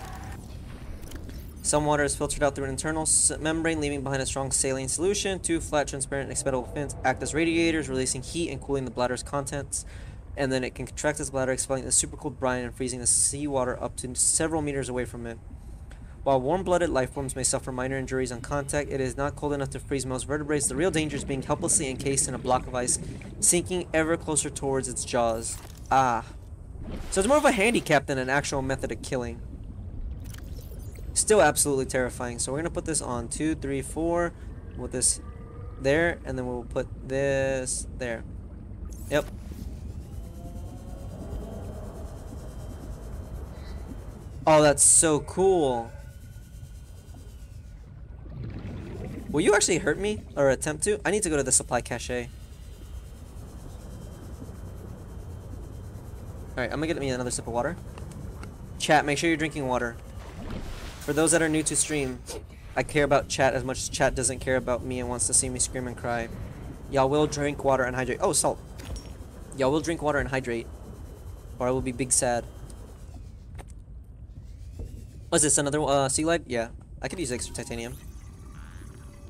Some water is filtered out through an internal membrane, leaving behind a strong saline solution. Two flat, transparent, expendable fins act as radiators, releasing heat and cooling the bladder's contents. And then it can contract its bladder, expelling the supercooled brine and freezing the seawater up to several meters away from it. While warm-blooded life forms may suffer minor injuries on contact, it is not cold enough to freeze most vertebrates. The real danger is being helplessly encased in a block of ice, sinking ever closer towards its jaws. Ah. So it's more of a handicap than an actual method of killing. Still absolutely terrifying. So we're gonna put this on two, three, four. With this there, and then we'll put this there. Yep. Oh, that's so cool. Will you actually hurt me or attempt to? I need to go to the supply cache. Alright, I'm gonna get me another sip of water. Chat, make sure you're drinking water. For those that are new to stream, I care about chat as much as chat doesn't care about me and wants to see me scream and cry. Y'all will drink water and hydrate. Oh, salt. Y'all will drink water and hydrate. Or I will be big sad. Was this, another uh, sea light? Yeah, I could use extra titanium.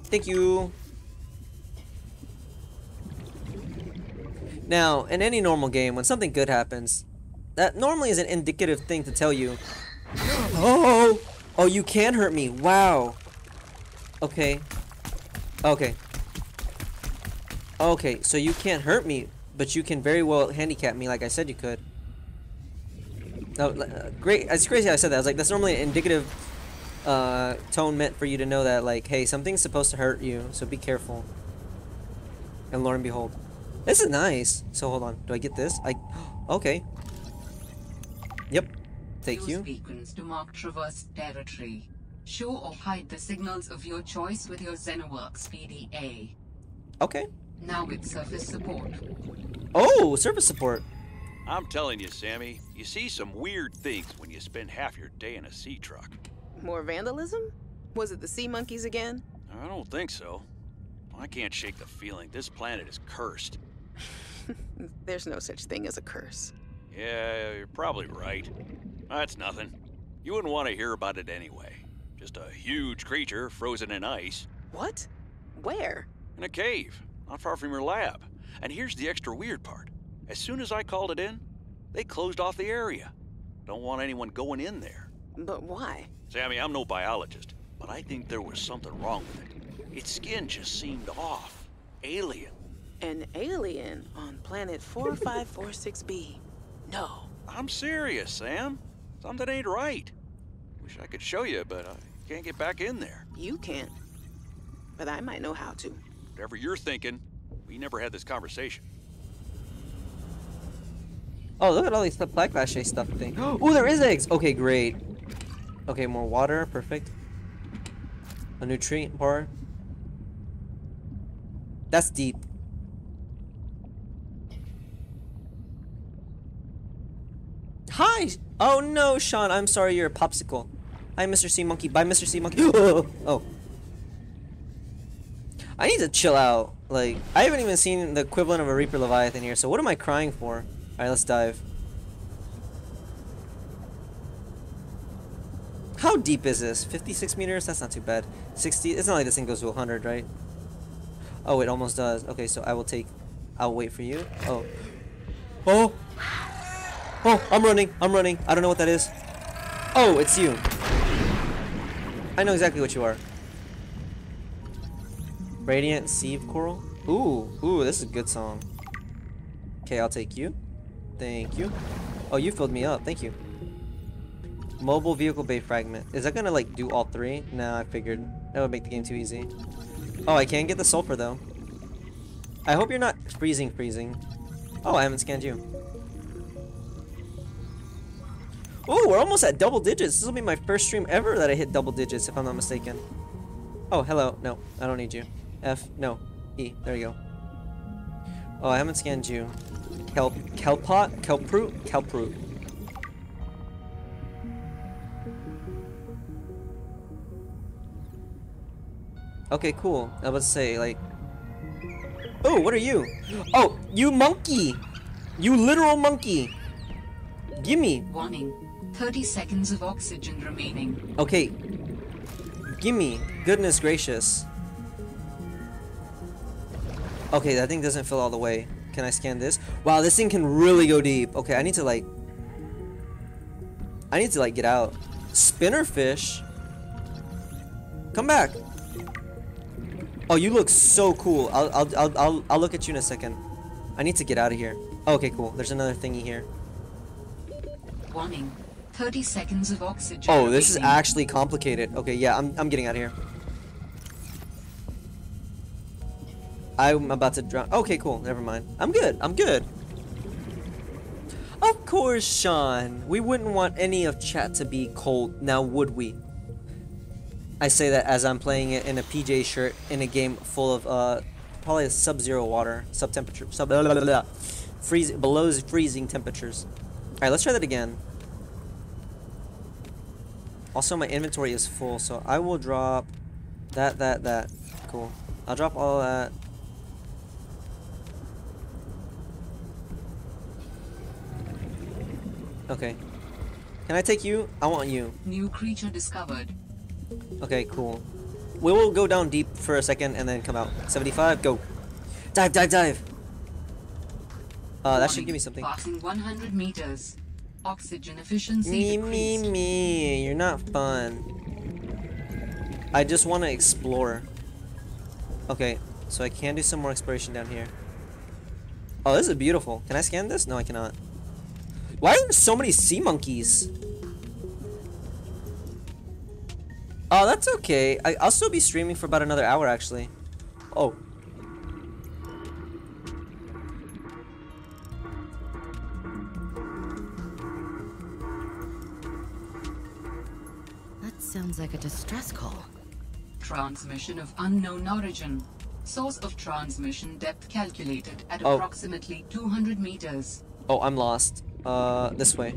Thank you. Now, in any normal game, when something good happens, that normally is an indicative thing to tell you. Oh! Oh, you can hurt me. Wow. Okay. Okay. Okay, so you can't hurt me, but you can very well handicap me like I said you could. No, uh, great. It's crazy how I said that. I was like, that's normally an indicative uh, tone meant for you to know that, like, hey, something's supposed to hurt you, so be careful. And lo and behold. This is nice. So hold on. Do I get this? I. Okay. Yep. Thank Use you. beacons to mark traverse territory. Show or hide the signals of your choice with your Xenoworks PDA. Okay. Now with surface support. Oh, service support. I'm telling you, Sammy, you see some weird things when you spend half your day in a sea truck. More vandalism? Was it the sea monkeys again? I don't think so. I can't shake the feeling this planet is cursed. There's no such thing as a curse. Yeah, you're probably right. That's nothing. You wouldn't want to hear about it anyway. Just a huge creature frozen in ice What? Where? in a cave, not far from your lab. And here's the extra weird part. As soon as I called it in, they closed off the area. Don't want anyone going in there. But why? Sammy, I'm no biologist, but I think there was something wrong with it. Its skin just seemed off. Alien. An alien on planet 4546b. No. I'm serious, Sam. Something ain't right. Wish I could show you, but I can't get back in there. You can't. But I might know how to. Whatever you're thinking, we never had this conversation. Oh, look at all these supply cache stuff thing. Oh, there is eggs. Okay, great. Okay, more water. Perfect. A nutrient bar. That's deep. Hi. Oh no, Sean. I'm sorry. You're a popsicle. Hi, Mr. Sea Monkey. Bye, Mr. Sea Monkey. oh. I need to chill out. Like, I haven't even seen the equivalent of a Reaper Leviathan here, so what am I crying for? Alright, let's dive. How deep is this? 56 meters? That's not too bad. 60? It's not like this thing goes to 100, right? Oh, it almost does. Okay, so I will take... I'll wait for you. Oh. Oh! Oh, I'm running. I'm running. I don't know what that is. Oh, it's you. I know exactly what you are. Radiant Sieve Coral? Ooh, ooh, this is a good song. Okay, I'll take you. Thank you. Oh, you filled me up. Thank you. Mobile vehicle bay fragment. Is that gonna like do all three? Nah, I figured. That would make the game too easy. Oh, I can get the sulfur though. I hope you're not freezing freezing. Oh, I haven't scanned you. Oh, we're almost at double digits. This will be my first stream ever that I hit double digits, if I'm not mistaken. Oh, hello. No, I don't need you. F, no. E, there you go. Oh, I haven't scanned you. Kelp, Kelpot? Kelproot? Kelproot. Okay, cool. I was say, like... Oh, what are you? Oh, you monkey! You literal monkey! Gimme! Warning. 30 seconds of oxygen remaining. Okay. Gimme. Goodness gracious. Okay, that thing doesn't fill all the way. Can I scan this? Wow, this thing can really go deep. Okay, I need to like... I need to like get out. Spinnerfish? Come back. Oh, you look so cool. I'll, I'll, I'll, I'll, I'll look at you in a second. I need to get out of here. Oh, okay, cool. There's another thingy here. Warning. 30 seconds of oxygen. Oh, this is actually complicated. Okay, yeah, I'm, I'm getting out of here. I'm about to drown. Okay, cool. Never mind. I'm good. I'm good. Of course, Sean. We wouldn't want any of chat to be cold. Now, would we? I say that as I'm playing it in a PJ shirt in a game full of uh probably sub-zero water, sub-temperature, sub blah, blah, blah, blah, freeze below freezing temperatures. All right, let's try that again. Also, my inventory is full, so I will drop that, that, that. Cool. I'll drop all that. Okay. Can I take you? I want you. New creature discovered. Okay, cool. We will go down deep for a second and then come out. 75, go. Dive, dive, dive. Uh, that should give me something. Passing 100 meters. Oxygen efficiency Me, me, decreased. me. You're not fun. I just want to explore. Okay, so I can do some more exploration down here. Oh, this is beautiful. Can I scan this? No, I cannot. Why are there so many sea monkeys? Oh, that's okay. I, I'll still be streaming for about another hour, actually. Oh. Sounds like a distress call. Transmission of unknown origin. Source of transmission depth calculated at Oh. approximately 200 meters. Oh, I'm lost. Uh, this way.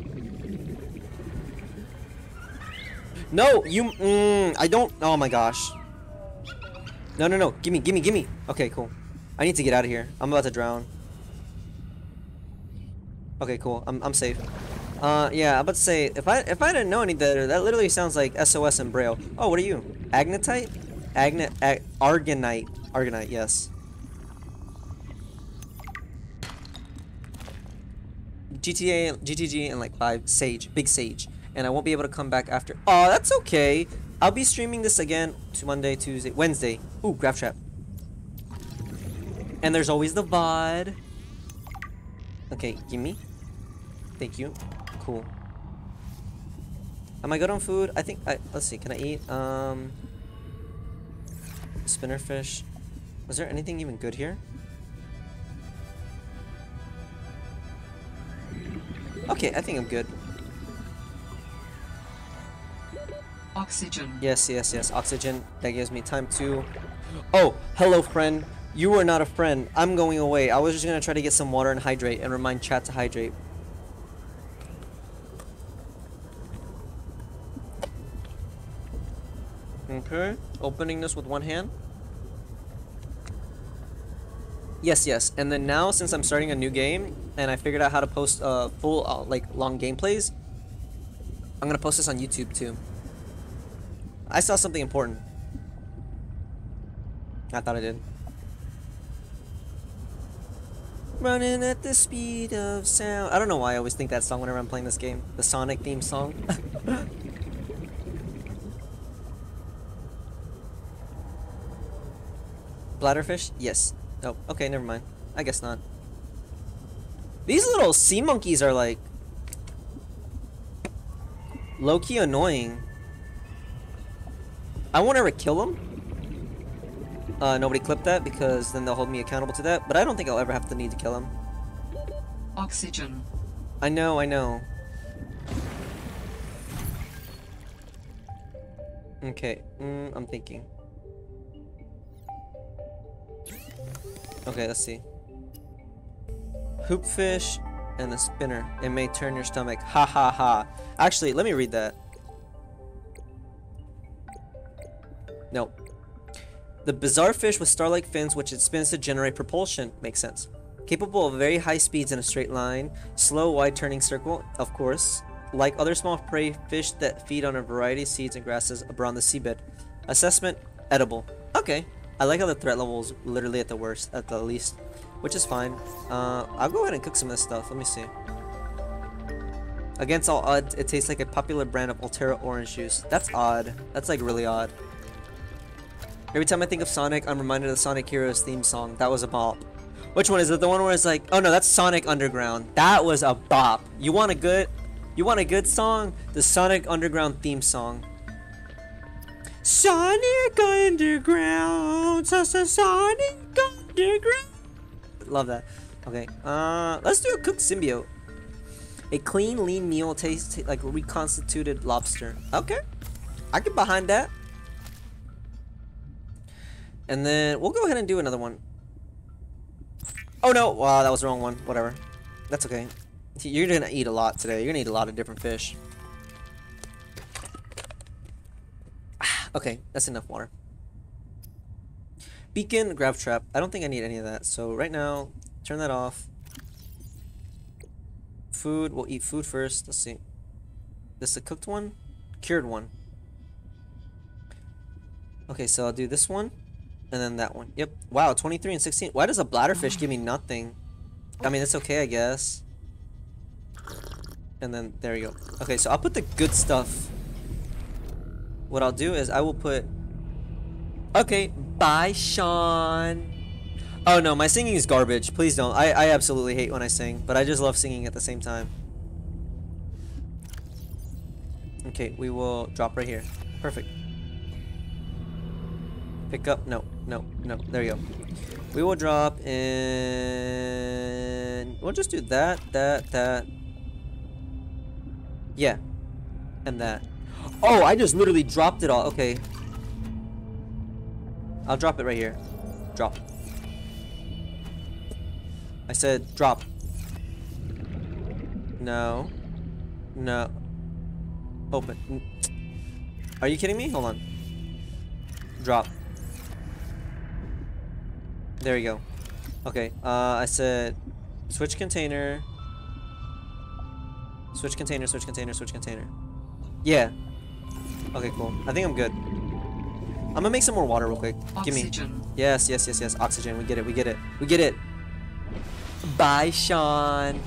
No, you. Mm, I don't. Oh my gosh. No, no, no. Gimme, gimme, gimme. Okay, cool. I need to get out of here. I'm about to drown. Okay, cool. I'm, I'm safe. Uh, yeah, I'm about to say if I if I didn't know any better, that literally sounds like SOS in Braille. Oh, what are you? Agnetite? Agnet, ag, Argonite. Argonite, yes. GTA, GTG, and like five Sage, Big Sage, and I won't be able to come back after. Oh, that's okay. I'll be streaming this again to Monday, Tuesday, Wednesday. Ooh, Graph Trap. And there's always the VOD. Okay, give me. Thank you. Cool. Am I good on food? I think I let's see, can I eat? Um spinnerfish. Was there anything even good here? Okay, I think I'm good. Oxygen. Yes, yes, yes. Oxygen. That gives me time to. Oh, hello, friend. You are not a friend. I'm going away. I was just gonna try to get some water and hydrate and remind chat to hydrate. Okay. Opening this with one hand. Yes, yes. And then now, since I'm starting a new game and I figured out how to post uh, full, uh, like, long gameplays, I'm gonna post this on YouTube too. I saw something important. I thought I did. Running at the speed of sound. I don't know why I always think that song whenever I'm playing this game. The Sonic theme song. Bladderfish? Yes. Oh, okay, never mind. I guess not. These little sea monkeys are like low-key annoying. I won't ever kill them. Uh, nobody clipped that because then they'll hold me accountable to that. But I don't think I'll ever have the need to kill them. Oxygen. I know, I know. Okay, mm, I'm thinking. Okay, let's see. Hoopfish and a spinner. It may turn your stomach. Ha ha ha. Actually, let me read that. Nope. The bizarre fish with star-like fins which it spins to generate propulsion. Makes sense. Capable of very high speeds in a straight line. Slow, wide turning circle, of course. Like other small prey fish that feed on a variety of seeds and grasses around the seabed. Assessment, edible. Okay. I like how the threat level is literally at the worst, at the least. Which is fine. Uh, I'll go ahead and cook some of this stuff. Let me see. Against all odds, it tastes like a popular brand of Alterra orange juice. That's odd. That's like really odd. Every time I think of Sonic, I'm reminded of the Sonic Heroes theme song. That was a bop. Which one is it? The one where it's like, oh no, that's Sonic Underground. That was a bop. You want a good, you want a good song? The Sonic Underground theme song. Sonic Underground, Sonic Underground. Love that. Okay, uh, let's do a cooked symbiote. A clean, lean meal tastes like reconstituted lobster. Okay, I get behind that. And then we'll go ahead and do another one. Oh no, wow, that was the wrong one. Whatever. That's okay. You're gonna eat a lot today. You're gonna eat a lot of different fish. Okay, that's enough water. Beacon, grab trap. I don't think I need any of that. So right now, turn that off. Food, we'll eat food first. Let's see. This a cooked one? Cured one. Okay, so I'll do this one. And then that one. Yep. Wow, 23 and 16. Why does a bladderfish give me nothing? I mean, it's okay, I guess. And then, there you go. Okay, so I'll put the good stuff. What I'll do is I will put... Okay, bye, Sean. Oh, no, my singing is garbage. Please don't. I, I absolutely hate when I sing, but I just love singing at the same time. Okay, we will drop right here. Perfect. Pick up. No, no, no. There you go. We will drop in... We'll just do that, that, that. Yeah. And that. Oh, I just literally dropped it all. Okay. I'll drop it right here. Drop. I said drop. No. No. Open. Are you kidding me? Hold on. Drop. There you go. Okay, uh, I said switch container. Switch container, switch container, switch container. Yeah. Okay, cool. I think I'm good. I'm gonna make some more water real quick. Give me. Oxygen. Yes, yes, yes, yes. Oxygen. We get it. We get it. We get it. Bye, Sean.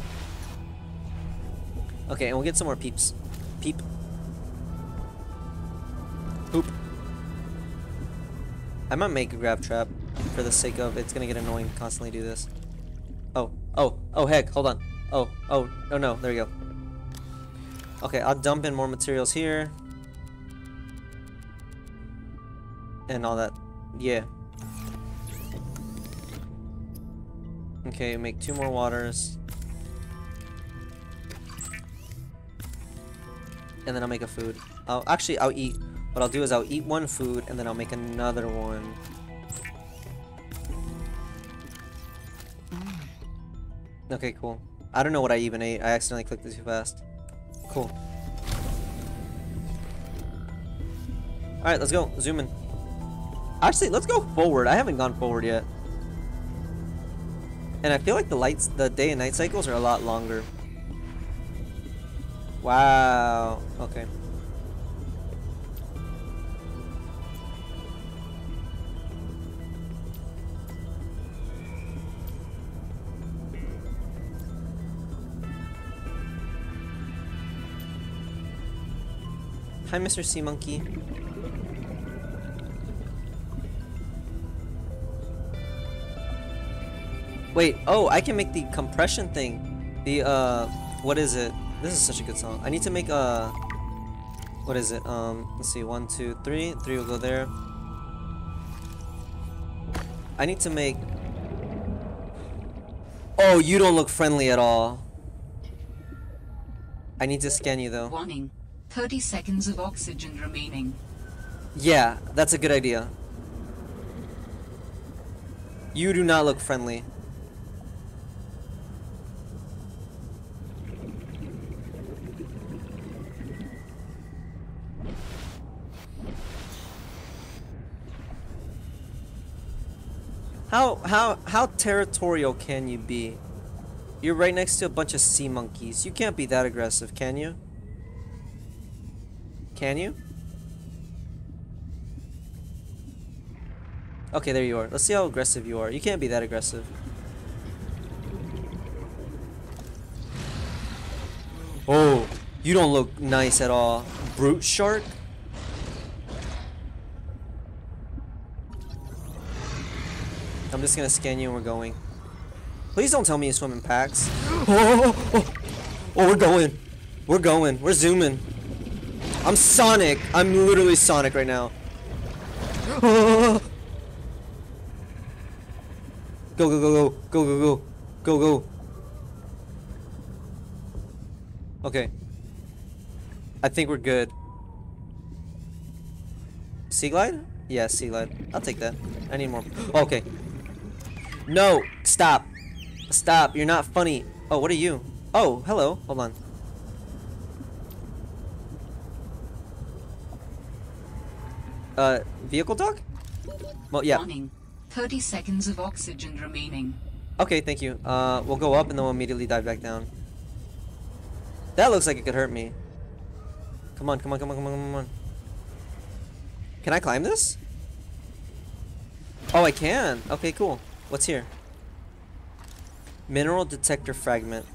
Okay, and we'll get some more peeps. Peep. Poop. I might make a grab trap for the sake of it's gonna get annoying to constantly do this. Oh, oh, oh heck, hold on. Oh, oh, oh no, there you go. Okay, I'll dump in more materials here. And all that. Yeah. Okay, make two more waters. And then I'll make a food. I'll actually I'll eat. What I'll do is I'll eat one food and then I'll make another one. Okay, cool. I don't know what I even ate. I accidentally clicked it too fast. Cool. Alright, let's go. Zoom in. Actually, let's go forward. I haven't gone forward yet. And I feel like the lights, the day and night cycles are a lot longer. Wow. Okay. Hi, Mr. Sea Monkey. Wait, oh, I can make the compression thing. The, uh, what is it? This is such a good song. I need to make a, what is it? Um, let's see, one, two, three. Three will go there. I need to make, oh, you don't look friendly at all. I need to scan you though. Warning. 30 seconds of oxygen remaining. Yeah, that's a good idea. You do not look friendly. How how how territorial can you be? You're right next to a bunch of sea monkeys. You can't be that aggressive, can you? Can you? Okay, there you are. Let's see how aggressive you are. You can't be that aggressive. Oh, you don't look nice at all. Brute shark? just gonna scan you and we're going. Please don't tell me you swim in packs. Oh, oh, oh, oh, we're going. We're going. We're zooming. I'm Sonic. I'm literally Sonic right now. Oh. Go, go, go, go. Go, go, go. Go, go. Okay. I think we're good. Sea glide? Yeah, sea glide. I'll take that. I need more. okay. No! Stop! Stop! You're not funny. Oh, what are you? Oh, hello. Hold on. Uh, vehicle dog? Well, yeah. Warning. 30 seconds of oxygen remaining. Okay, thank you. Uh, we'll go up and then we'll immediately dive back down. That looks like it could hurt me. Come on, come on, come on, come on, come on. Can I climb this? Oh, I can. Okay, cool. What's here? Mineral detector fragment.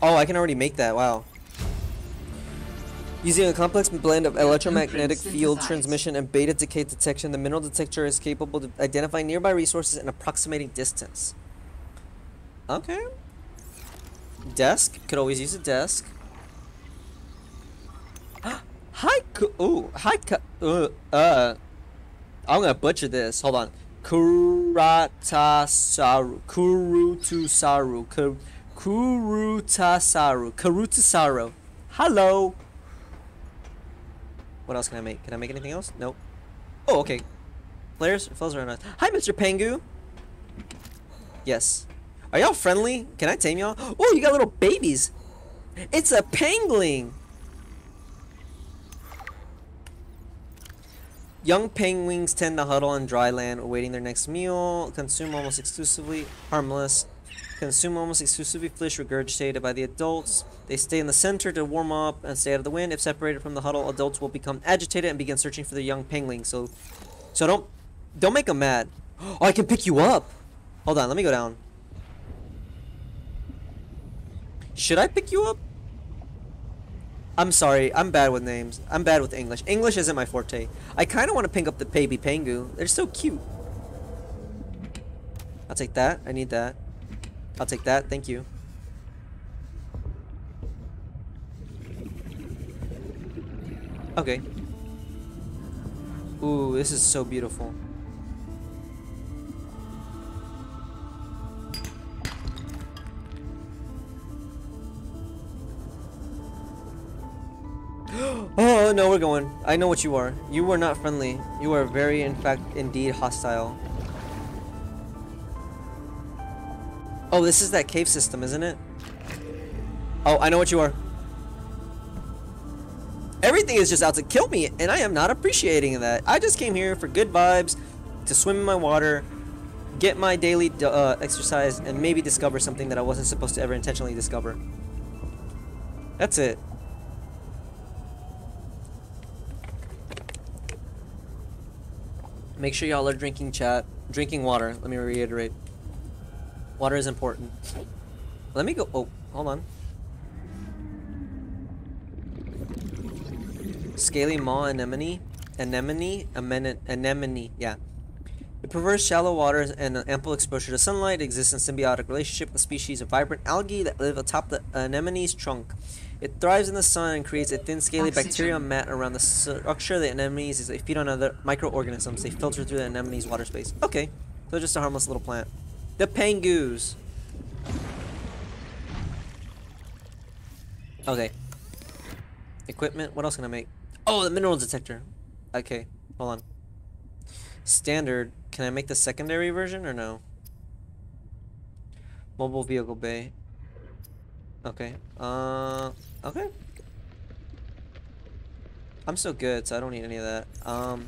Oh, I can already make that. Wow. Using a complex blend of electromagnetic field transmission and beta decay detection, the mineral detector is capable of identifying nearby resources and approximating distance. Okay. Desk. Could always use a desk. Hi. Ooh. Hi. Uh, uh. I'm gonna butcher this. Hold on. Kuratasaru. Kurutusaru. Kur- Kurutasaru. Kurutasaru. Hello. What else can I make? Can I make anything else? Nope. Oh, okay. Players, flows are us. Hi, Mr. Pengu. Yes. Are y'all friendly? Can I tame y'all? Oh, you got little babies. It's a pengling. Young penguins tend to huddle on dry land, awaiting their next meal. Consume almost exclusively harmless. Consume almost exclusively fish regurgitated by the adults. They stay in the center to warm up and stay out of the wind. If separated from the huddle, adults will become agitated and begin searching for their young penguins. So, so don't, don't make them mad. Oh, I can pick you up. Hold on, let me go down. Should I pick you up? I'm sorry, I'm bad with names. I'm bad with English. English isn't my forte. I kind of want to pick up the baby pengu. They're so cute. I'll take that. I need that. I'll take that. Thank you. Okay. Ooh, this is so beautiful. oh no, we're going. I know what you are. You are not friendly. You are very, in fact, indeed hostile. Oh, this is that cave system, isn't it? Oh, I know what you are. Everything is just out to kill me, and I am not appreciating that. I just came here for good vibes, to swim in my water, get my daily uh, exercise, and maybe discover something that I wasn't supposed to ever intentionally discover. That's it. Make sure y'all are drinking chat, drinking water. Let me reiterate. Water is important. Let me go. Oh, hold on. scaly maw anemone, anemone, anemone, anemone, yeah. It prefers shallow waters and an ample exposure to sunlight. It exists in symbiotic relationship with species of vibrant algae that live atop the anemone's trunk. It thrives in the sun and creates a thin, scaly Oxygen. bacterium mat around the structure of the anemones as they feed on other microorganisms. They filter through the anemone's water space. Okay, so just a harmless little plant. The pangoos. Okay. Equipment. What else can I make? Oh, the mineral detector. Okay, hold on. Standard. Can I make the secondary version or no? Mobile vehicle bay. Okay. Uh. Okay. I'm so good, so I don't need any of that. Um.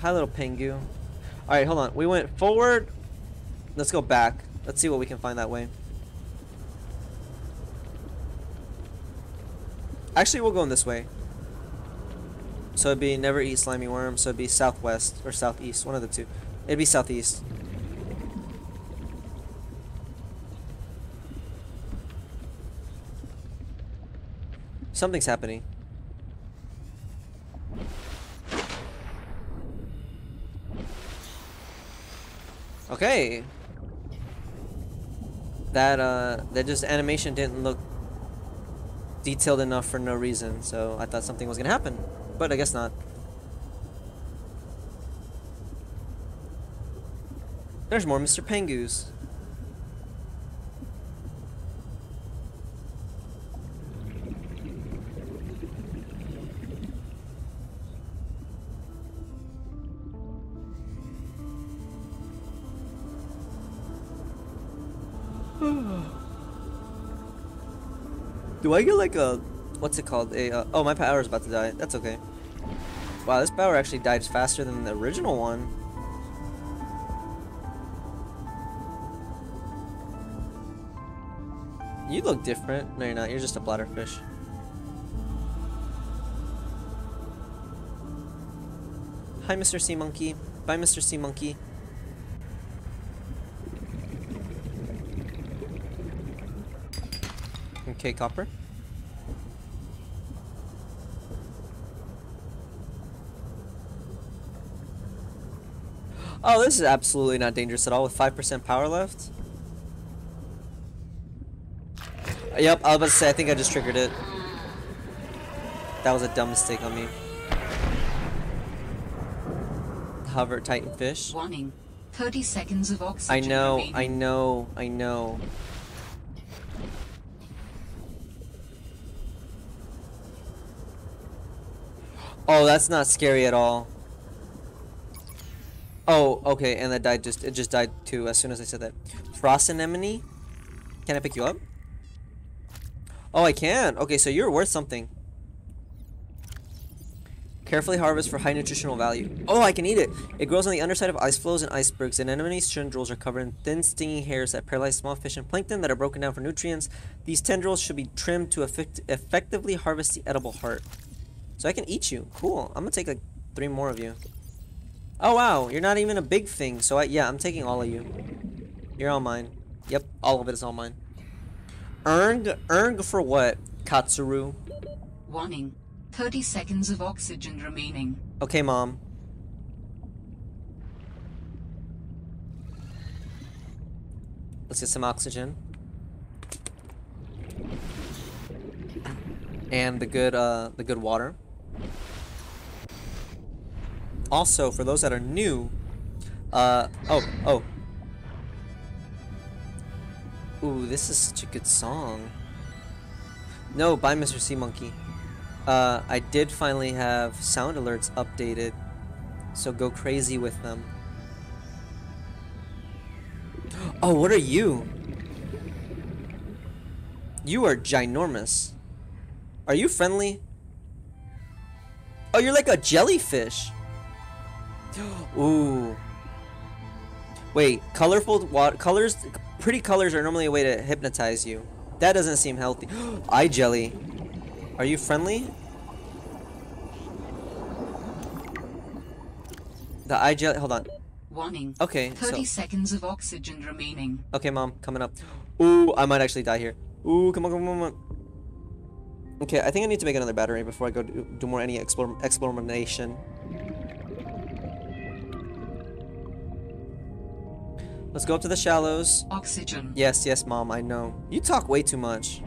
Hi, little Pengu. All right, hold on. We went forward. Let's go back. Let's see what we can find that way. Actually, we'll go in this way. So it'd be never eat slimy worm, So it'd be southwest or southeast, one of the two. It'd be southeast. Something's happening. Okay. That uh that just animation didn't look detailed enough for no reason, so I thought something was gonna happen. But I guess not. There's more Mr. Pengoos. Do I get like a what's it called? A uh, oh my power's about to die. That's okay. Wow, this power actually died faster than the original one. You look different. No, you're not. You're just a bladderfish. Hi, Mr. Sea Monkey. Bye, Mr. Sea Monkey. Okay, copper. Oh, this is absolutely not dangerous at all with 5% power left. Yep, I was about to say, I think I just triggered it. That was a dumb mistake on me. Hover Titan fish. Warning. 30 seconds of oxygen I know, remaining. I know, I know. Oh, that's not scary at all. Okay, and that died just it just died too as soon as I said that. Frost anemone? Can I pick you up? Oh, I can. Okay, so you're worth something. Carefully harvest for high nutritional value. Oh, I can eat it. It grows on the underside of ice flows and icebergs. And anemone's tendrils are covered in thin, stinging hairs that paralyze small fish and plankton that are broken down for nutrients. These tendrils should be trimmed to effect effectively harvest the edible heart. So I can eat you. Cool. I'm gonna take like three more of you. Oh wow, you're not even a big thing. So I yeah, I'm taking all of you. You're all mine. Yep, all of it is all mine. Earned earned for what? Katsuru. Warning. 30 seconds of oxygen remaining. Okay, mom. Let's get some oxygen. And the good uh the good water. Also, for those that are new, uh oh, oh. Ooh, this is such a good song. No, bye Mr. Sea Monkey. Uh, I did finally have sound alerts updated, so go crazy with them. Oh, what are you? You are ginormous. Are you friendly? Oh, you're like a jellyfish. Ooh. Wait, colorful water colors, pretty colors are normally a way to hypnotize you. That doesn't seem healthy. Eye jelly. Are you friendly? The eye jelly. Hold on. Warning. Okay. 30 So, seconds of oxygen remaining. okay, mom, coming up. Ooh, I might actually die here. Ooh, come on, come on, come on. Okay, I think I need to make another battery before I go do, do more any explore, exploration. Let's go up to the shallows. Oxygen. Yes, yes, mom, I know. You talk way too much.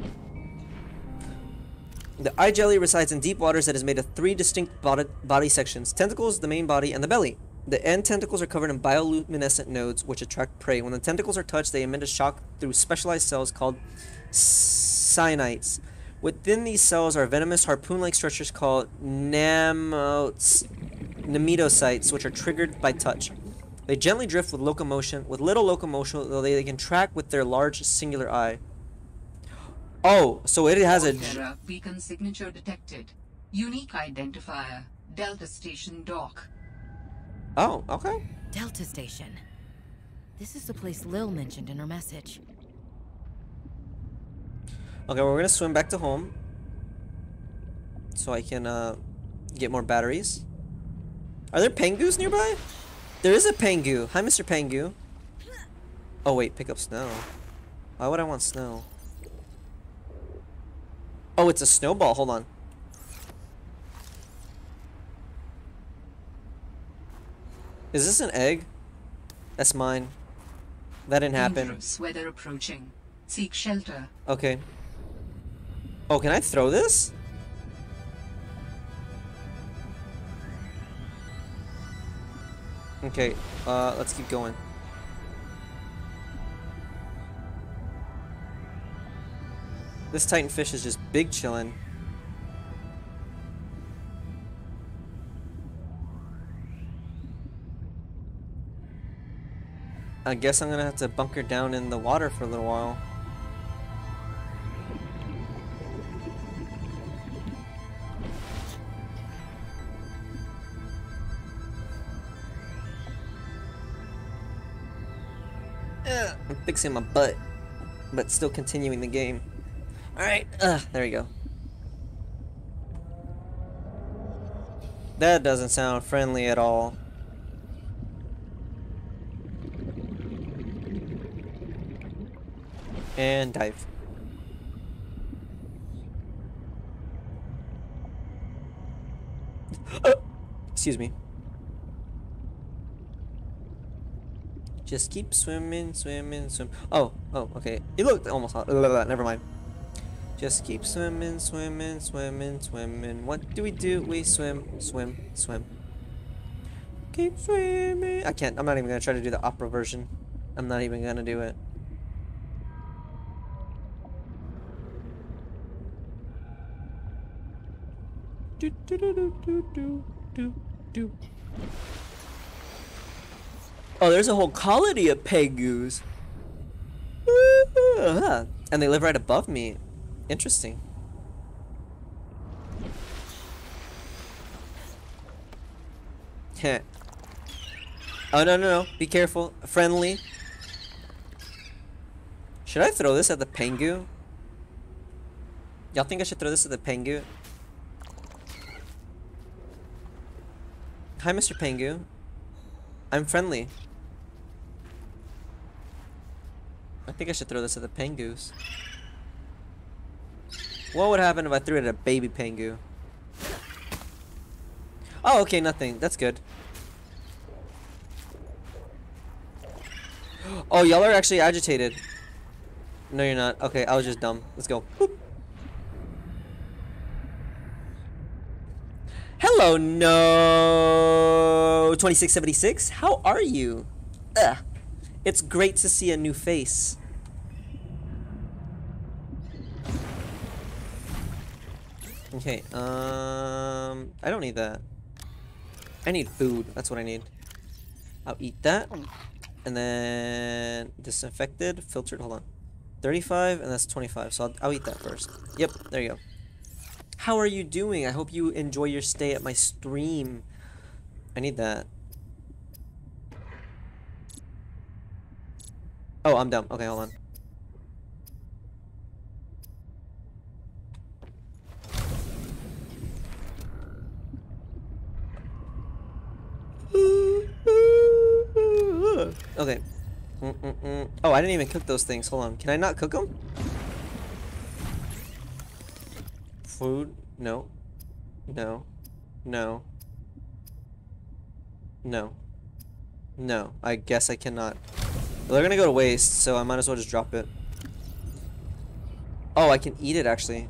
The eye jelly resides in deep waters that is made of three distinct body, body sections tentacles, the main body, and the belly. The end tentacles are covered in bioluminescent nodes which attract prey. When the tentacles are touched, they emit a shock through specialized cells called cyanites. Within these cells are venomous harpoon-like structures called nemots, nematocytes, which are triggered by touch. They gently drift with locomotion, with little locomotion, though they, they can track with their large singular eye. Oh, so it has Alterra beacon signature detected. Unique identifier. Delta Station dock. Oh, okay. Delta Station. This is the place Lil mentioned in her message. Okay, we're gonna swim back to home. So I can uh, get more batteries. Are there pengus nearby? There is a pengu. Hi, Mr. Pengu. Oh wait, pick up snow. Why would I want snow? Oh, it's a snowball. Hold on. Is this an egg? That's mine. That didn't happen. Dangerous weather approaching. Seek shelter. Okay. Oh, can I throw this? Okay, uh, let's keep going. This titan fish is just big chillin'. I guess I'm gonna have to bunker down in the water for a little while. I'm fixing my butt, but still continuing the game. Alright, there we go. That doesn't sound friendly at all. And dive. Excuse me. Just keep swimming, swimming, swim. Oh, oh, okay. It looked almost. hot. Never mind. Just keep swimming, swimming, swimming, swimming. What do we do? We swim, swim, swim. Keep swimming. I can't. I'm not even gonna try to do the opera version. I'm not even gonna do it. Do do do do do do do. Oh, there's a whole colony of pengus. And they live right above me. Interesting. Oh, no, no, no. Be careful. Friendly. Should I throw this at the pengu? Y'all think I should throw this at the pengu? Hi, Mr. Pengu. I'm friendly. I think I should throw this at the pengus. What would happen if I threw it at a baby pengu? Oh, okay, nothing. That's good. Oh, y'all are actually agitated. No, you're not. Okay, I was just dumb. Let's go. Boop. Hello, no 2676. How are you? Ugh. It's great to see a new face. Okay, um I don't need that. I need food. That's what I need. I'll eat that. And then disinfected, filtered, hold on. 35 and that's 25. So I'll, I'll eat that first. Yep, there you go. How are you doing? I hope you enjoy your stay at my stream. I need that. Oh, I'm dumb. Okay, hold on. Okay. Mm-mm-mm. Oh, I didn't even cook those things. Hold on. Can I not cook them? Food? No. No. No. No. No. I guess I cannot. They're gonna go to waste, so I might as well just drop it. Oh, I can eat it actually.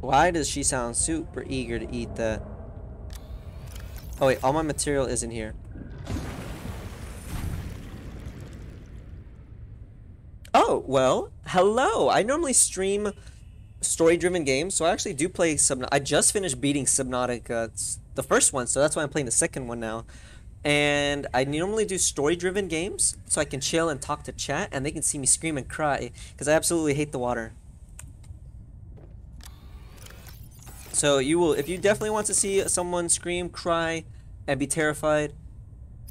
Why does she sound super eager to eat that? Oh wait, all my material is in here. Oh, well, hello. I normally stream story-driven games, so I actually do play Subnautica. I just finished beating Subnautica, the first one, so that's why I'm playing the second one now. And I normally do story-driven games, so I can chill and talk to chat, and they can see me scream and cry, because I absolutely hate the water. So you will, if you definitely want to see someone scream, cry, and be terrified,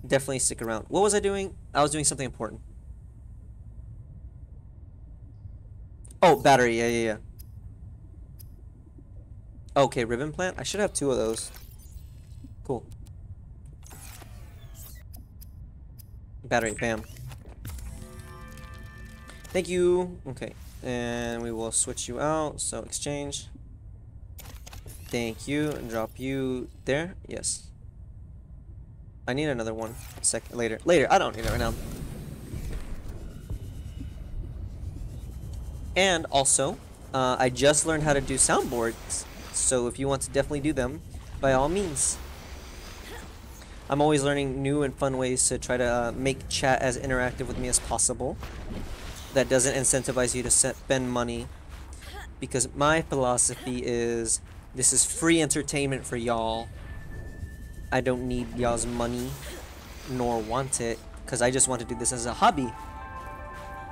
definitely stick around. What was I doing? I was doing something important. Oh, battery. Yeah, yeah, yeah. Okay, ribbon plant. I should have two of those. Cool. Battery. Bam. Thank you. Okay. And we will switch you out. So exchange. Thank you. And drop you there. Yes. I need another one. Second later. Later. I don't need it right now. And also, uh, I just learned how to do soundboards. So if you want to definitely do them, by all means. I'm always learning new and fun ways to try to uh, make chat as interactive with me as possible. That doesn't incentivize you to spend money. Because my philosophy is this is free entertainment for y'all. I don't need y'all's money, nor want it, because I just want to do this as a hobby.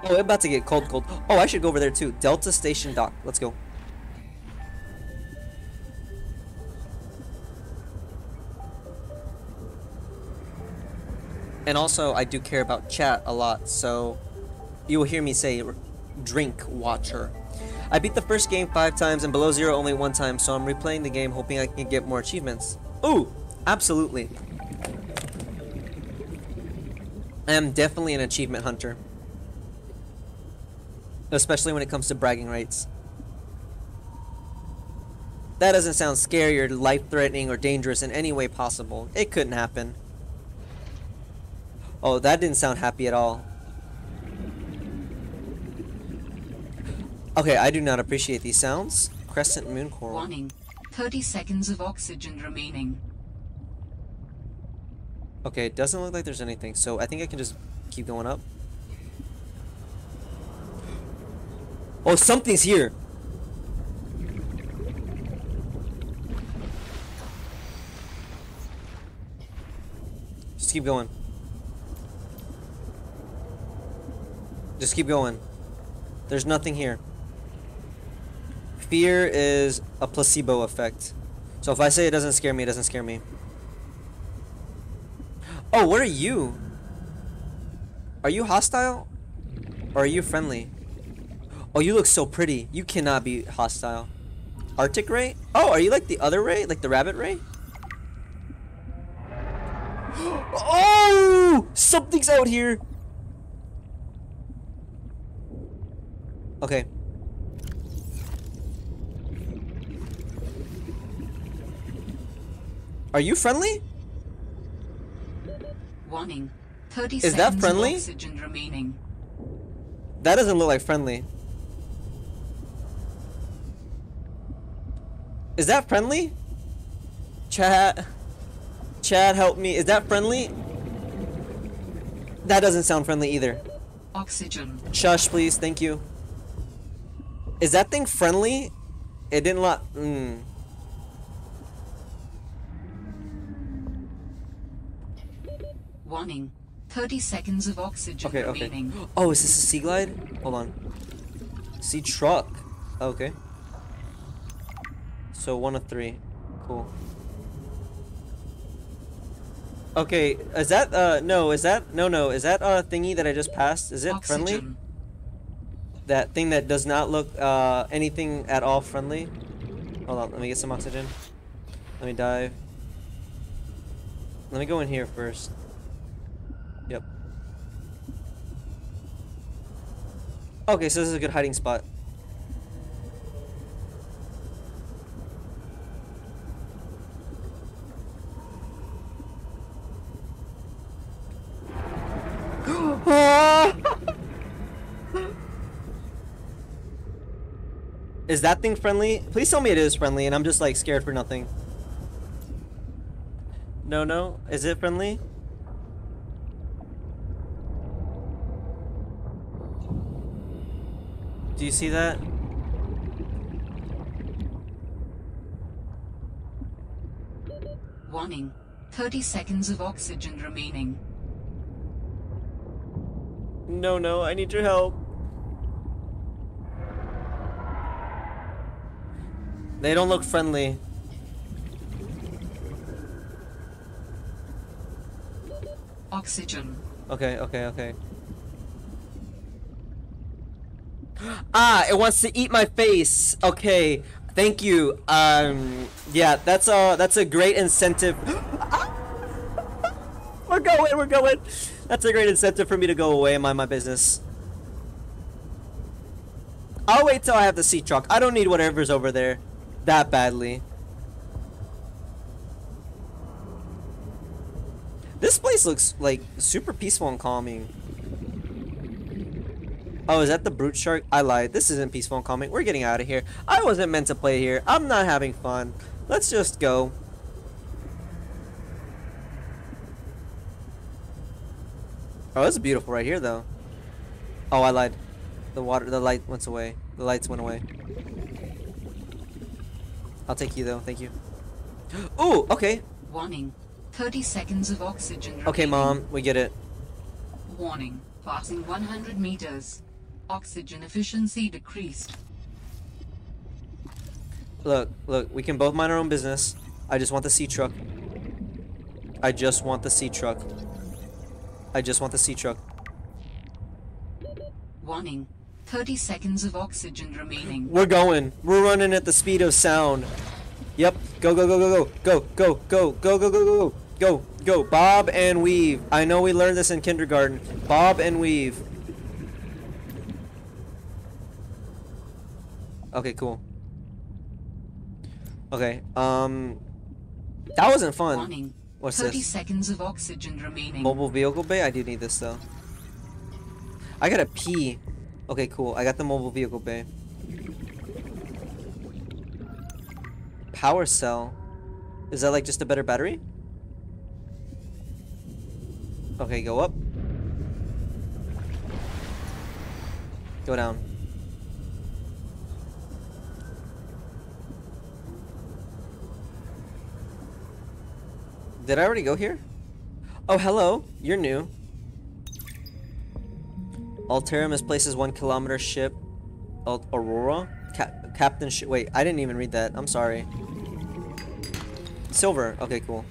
Oh, it's about to get cold, cold. Oh, I should go over there too. Delta Station Dock. Let's go. And also, I do care about chat a lot, so you will hear me say drink watcher. I beat the first game five times and below zero only one time, so I'm replaying the game hoping I can get more achievements. Ooh, absolutely. I am definitely an achievement hunter. Especially when it comes to bragging rights. That doesn't sound scary or life-threatening or dangerous in any way possible. It couldn't happen. Oh, that didn't sound happy at all. Okay, I do not appreciate these sounds. Crescent moon coral. Warning. 30 seconds of oxygen remaining. Okay, it doesn't look like there's anything, so I think I can just keep going up. Oh, something's here! Just keep going. Just keep going. There's nothing here. Fear is a placebo effect. So if I say it doesn't scare me, it doesn't scare me. Oh, what are you? Are you hostile? Or are you friendly? Oh, you look so pretty. You cannot be hostile. Arctic Ray? Oh, are you like the other Ray? Like the Rabbit Ray? oh! Something's out here! Okay. Are you friendly? Warning. 30 Is that friendly? oxygen remaining. That doesn't look like friendly. Is that friendly? Chat. Chad, help me. Is that friendly? That doesn't sound friendly either. Oxygen. Shush, please. Thank you. Is that thing friendly? It didn't lot. Mm. Warning. 30 seconds of oxygen Okay, okay. remaining. Oh, is this a sea glide? Hold on. Sea truck. Okay. So one of three. Cool. Okay, is that uh no, is that no no, is that uh thingy that I just passed? Is it friendly? That thing that does not look uh anything at all friendly? Hold on, let me get some oxygen. Let me dive. Let me go in here first. Yep. Okay, so this is a good hiding spot. Is that thing friendly? Please tell me it is friendly and I'm just like scared for nothing. No, no. Is it friendly? Do you see that? Warning. 30 seconds of oxygen remaining. No, no, I need your help. They don't look friendly. Oxygen. Okay, okay, okay. Ah, it wants to eat my face. Okay, thank you. Um, yeah, that's a that's a great incentive. we're going, we're going. That's a great incentive for me to go away and mind my business. I'll wait till I have the sea truck. I don't need whatever's over there that badly. This place looks like super peaceful and calming. Oh, is that the brute shark? I lied. This isn't peaceful and calming. We're getting out of here. I wasn't meant to play here. I'm not having fun. Let's just go. Oh, this is beautiful right here, though. Oh, I lied. The water, the light went away. The lights went away. I'll take you, though. Thank you. Ooh, okay. Warning. 30 seconds of oxygen remaining. Okay, Mom. We get it. Warning. Passing 100 meters. Oxygen efficiency decreased. Look, look, we can both mind our own business. I just want the sea truck. I just want the sea truck. I just want the sea truck. Warning. 30 seconds of oxygen remaining. We're going. We're running at the speed of sound. Yep. Go, go, go, go, go. Go, go, go, go, go, go, go. Go, go. Bob and weave. I know we learned this in kindergarten. Bob and weave. Okay, cool. Okay, um, that wasn't fun. Warning. What's 30 this? seconds of oxygen remaining. Mobile vehicle bay? I do need this though. I gotta pee. Okay, cool. I got the mobile vehicle bay. Power cell. Is that like just a better battery? Okay, go up. Go down. Did I already go here? Oh, hello. You're new. Alterra misplaces one kilometer ship. Aurora? Cap Captain sh Wait, I didn't even read that. I'm sorry. Silver. Okay, cool.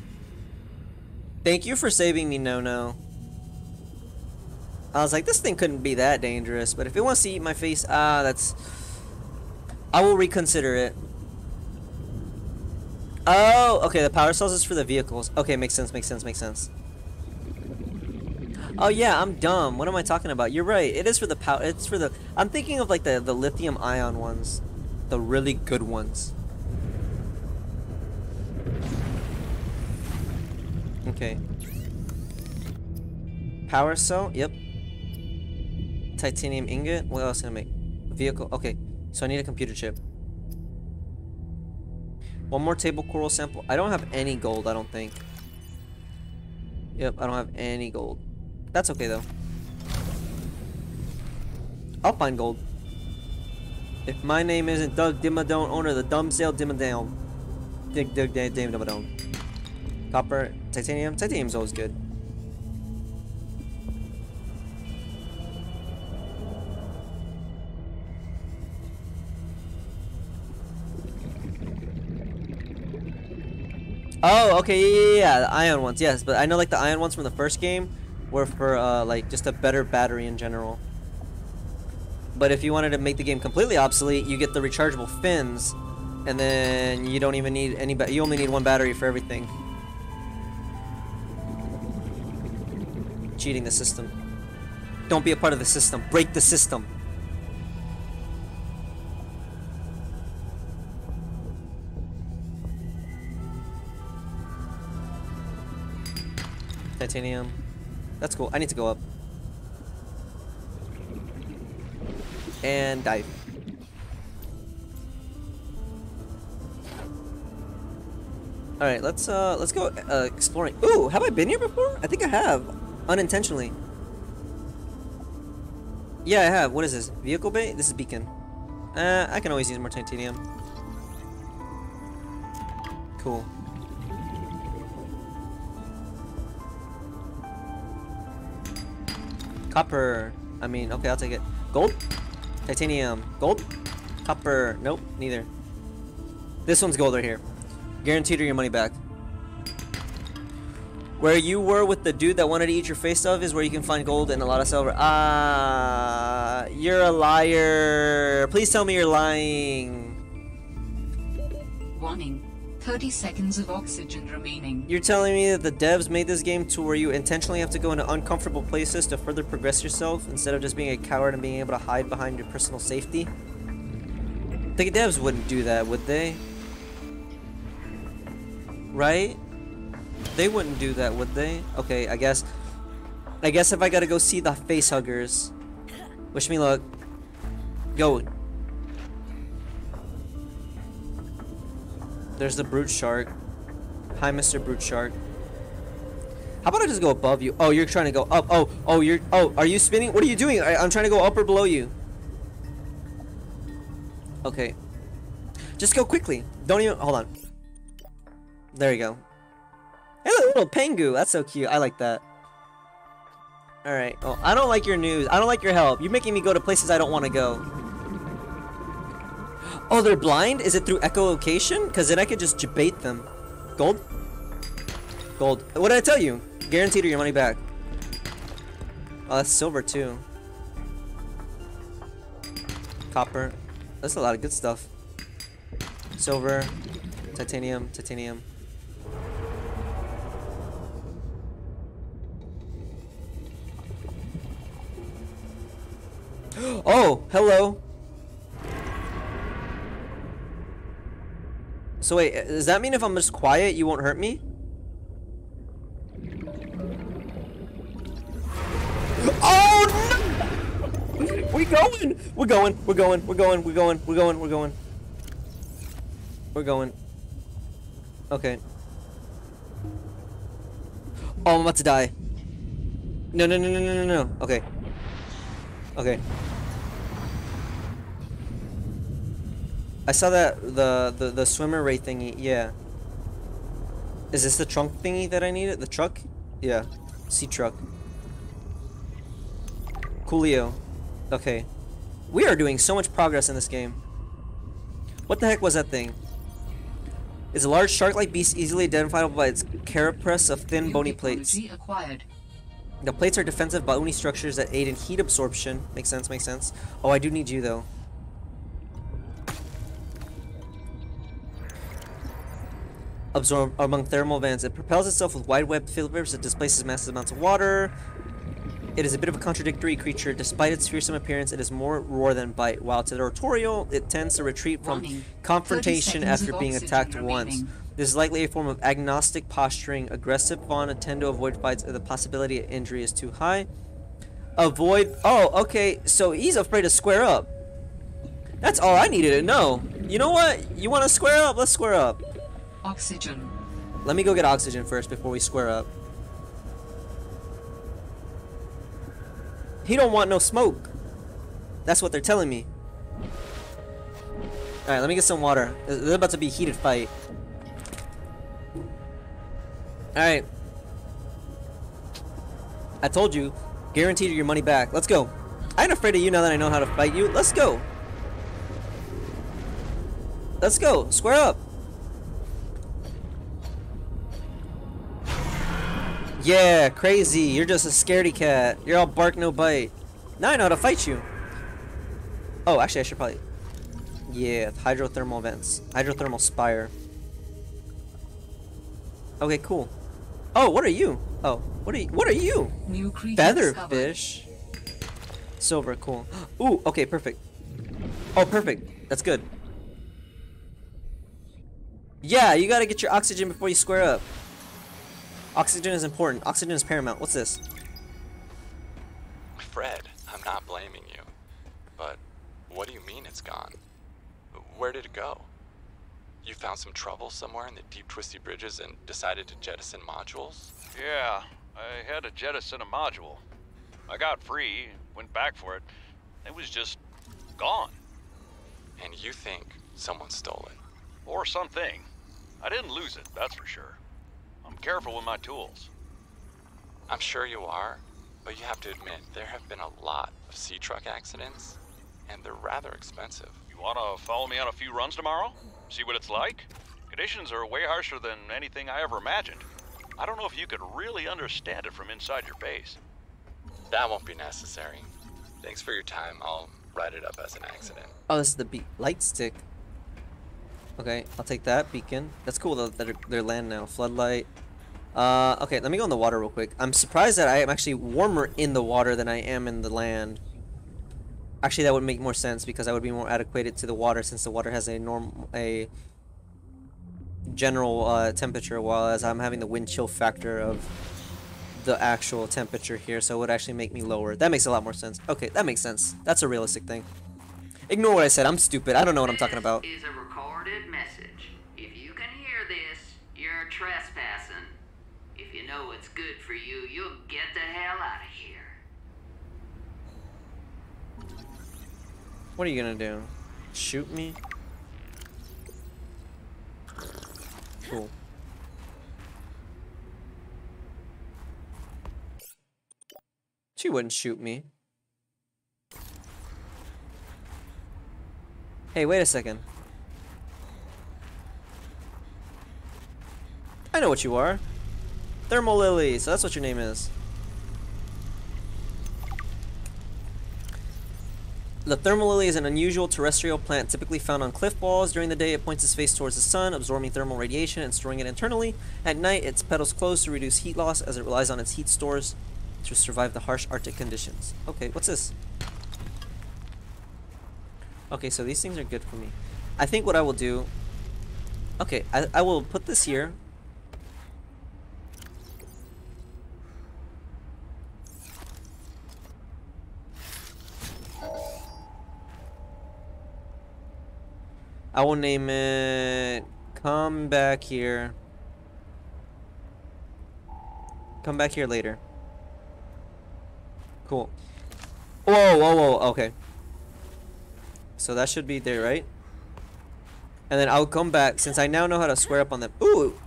Thank you for saving me, No No. I was like, this thing couldn't be that dangerous, but if it wants to eat my face, ah, that's... I will reconsider it. Oh, okay, the power cells is for the vehicles. Okay, makes sense, makes sense, makes sense. Oh yeah, I'm dumb. What am I talking about? You're right. It is for the power. It's for the. I'm thinking of like the the lithium ion ones, the really good ones. Okay. Power cell. Yep. Titanium ingot. What else can I make? Vehicle. Okay. So I need a computer chip. One more table coral sample. I don't have any gold. I don't think. Yep. I don't have any gold. That's okay though. I'll find gold. If my name isn't Doug Dimmadome, owner of the Dimmsdale Dimmadome. Dig Dig Dig Dimmadome. Copper, titanium. Titanium's always good. Oh, okay, yeah, yeah, yeah, the ion ones, yes, but I know like the ion ones from the first game were for uh, like just a better battery in general. But if you wanted to make the game completely obsolete, you get the rechargeable fins, and then you don't even need any. You only need one battery for everything. Cheating the system. Don't be a part of the system. Break the system. Titanium. That's cool. I need to go up. And dive. All right, let's uh let's go uh, exploring. Ooh, have I been here before? I think I have, unintentionally. Yeah, I have. What is this? Vehicle bay? This is beacon. Uh, I can always use more titanium. Cool. Copper. I mean, okay, I'll take it. Gold? Titanium. Gold? Copper. Nope, neither. This one's gold right here. Guaranteed or your money back. Where you were with the dude that wanted to eat your face off is where you can find gold and a lot of silver. Ah, you're a liar. Please tell me you're lying. Warning. 30 seconds of oxygen remaining. You're telling me that the devs made this game to where you intentionally have to go into uncomfortable places to further progress yourself instead of just being a coward and being able to hide behind your personal safety? The devs wouldn't do that, would they? Right? They wouldn't do that, would they? Okay, I guess. I guess if I gotta go see the face huggers. Wish me luck. Go. There's the brute shark. Hi, Mr. Brute Shark. How about I just go above you? Oh, you're trying to go up. Oh, oh, you're. Oh, are you spinning? What are you doing? I, I'm trying to go up or below you. Okay. Just go quickly. Don't even. Hold on. There you go. Hey, little Pengu. That's so cute. I like that. Alright. Oh, I don't like your news. I don't like your help. You're making me go to places I don't want to go. Oh, they're blind? Is it through echolocation? Because then I could just debate them. Gold? Gold. What did I tell you? Guaranteed or your money back. Oh, that's silver too. Copper. That's a lot of good stuff. Silver. Titanium. Titanium. Oh, hello. So wait, does that mean if I'm just quiet, you won't hurt me? Oh no! We going! We're going! We're going! We're going! We're going! We're going! We're going! We're going. Okay. Oh, I'm about to die. No, no, no, no, no, no, no. Okay. Okay. I saw that the the the swimmer ray thingy. Yeah. Is this the trunk thingy that I needed? The truck? Yeah. Sea truck. Coolio. Okay. We are doing so much progress in this game. What the heck was that thing? Is a large shark-like beast easily identifiable by its carapace of thin bony plates? acquired. The plates are defensive bony structures that aid in heat absorption. Makes sense, makes sense. Oh, I do need you though. Absorb among thermal vents. It propels itself with wide web fibers that displaces massive amounts of water. It is a bit of a contradictory creature. Despite its fearsome appearance, it is more roar than bite. While territorial, it tends to retreat from Warning. confrontation after being attacked once. remaining. This is likely a form of agonistic posturing. Aggressive fauna tend to avoid fights if the possibility of injury is too high. Avoid. Oh, okay. So he's afraid to square up. That's all I needed to know. You know what? You want to square up? Let's square up. Oxygen. Let me go get oxygen first before we square up. He don't want no smoke. That's what they're telling me. Alright, let me get some water. This is about to be a heated fight. Alright. I told you. Guaranteed your money back. Let's go. I ain't afraid of you now that I know how to fight you. Let's go. Let's go. Square up. Yeah, crazy. You're just a scaredy cat. You're all bark, no bite. Now I know how to fight you. Oh, actually, I should probably... Yeah, hydrothermal vents. Hydrothermal spire. Okay, cool. Oh, what are you? Oh, what are you? What are you? New creature. Featherfish. Silver, cool. Ooh, okay, perfect. Oh, perfect. That's good. Yeah, you gotta get your oxygen before you square up. Oxygen is important. Oxygen is paramount. What's this? Fred, I'm not blaming you. But what do you mean it's gone? Where did it go? You found some trouble somewhere in the deep twisty bridges and decided to jettison modules? Yeah, I had to jettison a module. I got free, went back for it. It was just gone. And you think someone stole it? Or something. I didn't lose it, that's for sure. I'm careful with my tools. I'm sure you are, but you have to admit there have been a lot of sea truck accidents, and they're rather expensive. You wanna follow me on a few runs tomorrow? See what it's like? Conditions are way harsher than anything I ever imagined. I don't know if you could really understand it from inside your base. That won't be necessary. Thanks for your time. I'll write it up as an accident. Oh, this is the be light stick. Okay, I'll take that beacon. That's cool though that they're, they're land now. Floodlight. Uh, okay, let me go in the water real quick. I'm surprised that I am actually warmer in the water than I am in the land. Actually, that would make more sense because I would be more adequated to the water since the water has a norm a general uh, temperature, while as I'm having the wind chill factor of the actual temperature here, so it would actually make me lower. That makes a lot more sense. Okay, that makes sense. That's a realistic thing. Ignore what I said. I'm stupid. I don't know what I'm talking about. Know what's good for you, you'll get the hell out of here. What are you gonna do? Shoot me? Cool. She wouldn't shoot me. Hey, wait a second. I know what you are. Thermal Lily, so that's what your name is. The thermal lily is an unusual terrestrial plant typically found on cliff walls. During the day, it points its face towards the sun, absorbing thermal radiation and storing it internally. At night, its petals close to reduce heat loss as it relies on its heat stores to survive the harsh Arctic conditions. Okay, what's this? Okay, so these things are good for me. I think what I will do... Okay, I, I will put this here. I will name it... Come back here. Come back here later. Cool. Whoa, whoa, whoa, okay. So that should be there, right? And then I'll come back, since I now know how to square up on them. Ooh!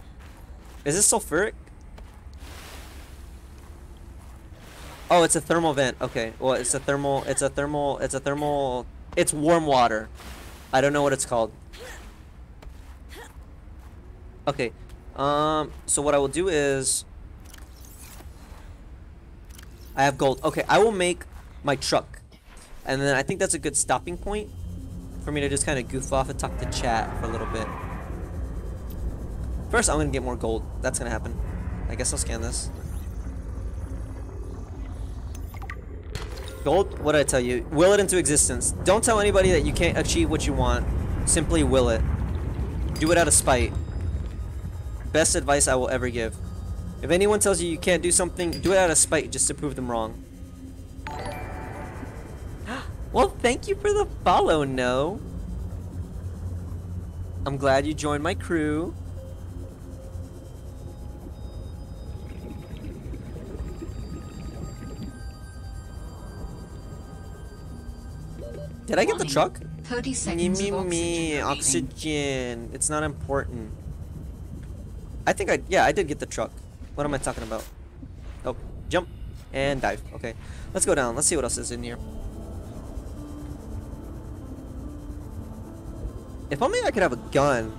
Is this sulfuric? Oh, it's a thermal vent. Okay, well, it's a thermal, it's a thermal, it's a thermal, it's warm water. I don't know what it's called. Okay, um, so what I will do is... I have gold. Okay, I will make my truck. And then I think that's a good stopping point for me to just kind of goof off and talk to chat for a little bit. First, I'm going to get more gold. That's going to happen. I guess I'll scan this. Gold, what did I tell you? Will it into existence. Don't tell anybody that you can't achieve what you want. Simply will it. Do it out of spite. Best advice I will ever give. If anyone tells you you can't do something, do it out of spite just to prove them wrong. well, thank you for the follow, No. I'm glad you joined my crew. Did I get the truck? 30 Me, seconds me, oxygen me, remaining. oxygen. It's not important. I think I, yeah, I did get the truck. What am I talking about? Oh, jump and dive. Okay, let's go down. Let's see what else is in here. If only I could have a gun.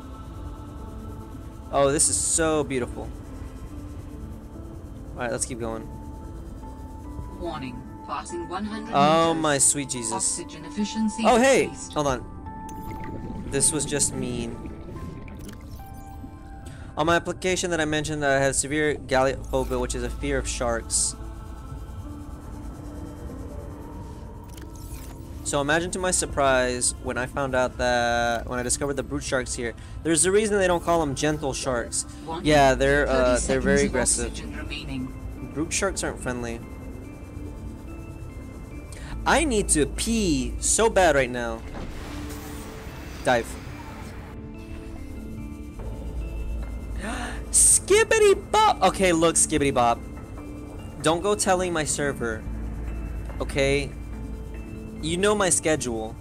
Oh, this is so beautiful. Alright, let's keep going. Warning. Passing 100 Oh meters. my sweet Jesus. Oxygen efficiency Oh hey, decreased. hold on. This was just mean. On my application that I mentioned that I have severe galeophobia, which is a fear of sharks. So imagine to my surprise when I found out that when I discovered the brute sharks here. There's a reason they don't call them gentle sharks. Yeah, they're uh they're very aggressive. Brute sharks aren't friendly. I need to pee so bad right now. Dive. Skibbity bop. Okay, look, Skibbity bop. Don't go telling my server. Okay? You know my schedule.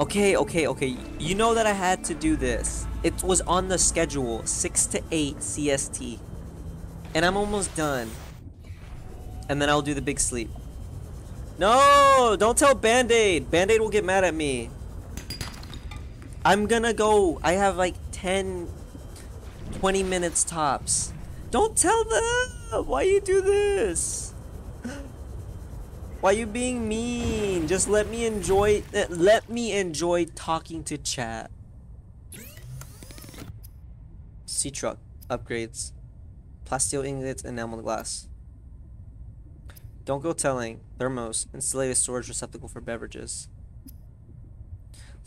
Okay, okay, okay. You know that I had to do this. It was on the schedule, 6 to 8 CST. And I'm almost done. And then I'll do the big sleep. No! Don't tell Band-Aid! Band-Aid will get mad at me. I'm gonna go. I have like 10, 20 minutes tops. Don't tell them! Why you do this? Why you being mean? Just let me enjoy uh, let me enjoy talking to chat. Sea truck upgrades. Plasteel ingots, enamel glass. Don't go telling. Thermos. Insulated storage receptacle for beverages.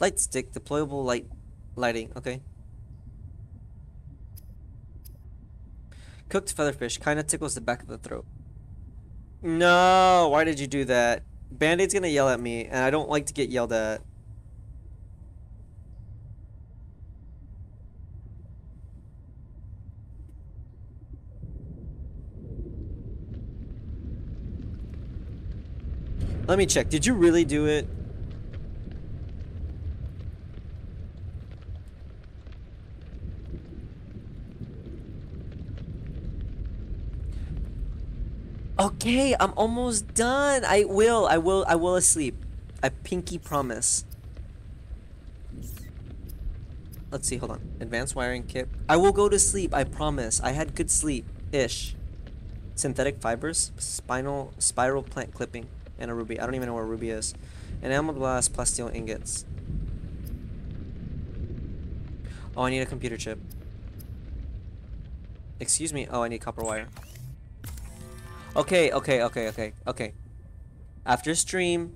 Light stick. Deployable light lighting. Okay. Cooked featherfish. Kinda tickles the back of the throat. No! Why did you do that? Band-Aid's gonna yell at me, and I don't like to get yelled at. Let me check. Did you really do it? Okay, I'm almost done. I will. I will. I will asleep. I pinky promise. Let's see. Hold on. Advanced wiring kit. I will go to sleep. I promise. I had good sleep. Ish. Synthetic fibers, spinal spiral plant clipping, and a ruby. I don't even know where ruby is. Enamel glass, plasteel ingots. Oh, I need a computer chip. Excuse me. Oh, I need copper wire. Okay, okay, okay, okay, okay. After stream.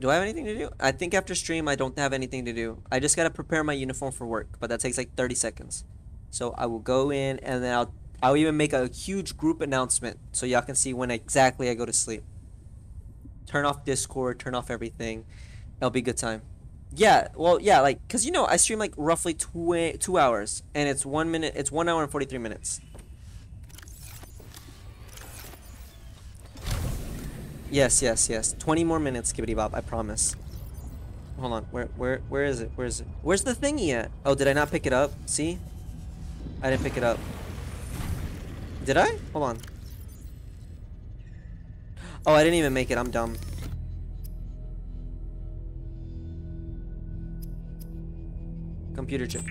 Do I have anything to do? I think after stream I don't have anything to do. I just gotta prepare my uniform for work, but that takes like 30 seconds. So I will go in and then I'll I'll even make a huge group announcement so y'all can see when exactly I go to sleep. Turn off Discord, turn off everything. It'll be a good time. Yeah, well, yeah, like, cause you know I stream like roughly two two hours, and it's one minute, it's one hour and forty three minutes. Yes, yes, yes. 20 more minutes, Skibbity Bob, I promise. Hold on, where where where is it? Where is it? Where's the thingy at? Oh, did I not pick it up? See? I didn't pick it up. Did I? Hold on. Oh, I didn't even make it. I'm dumb. Computer chip.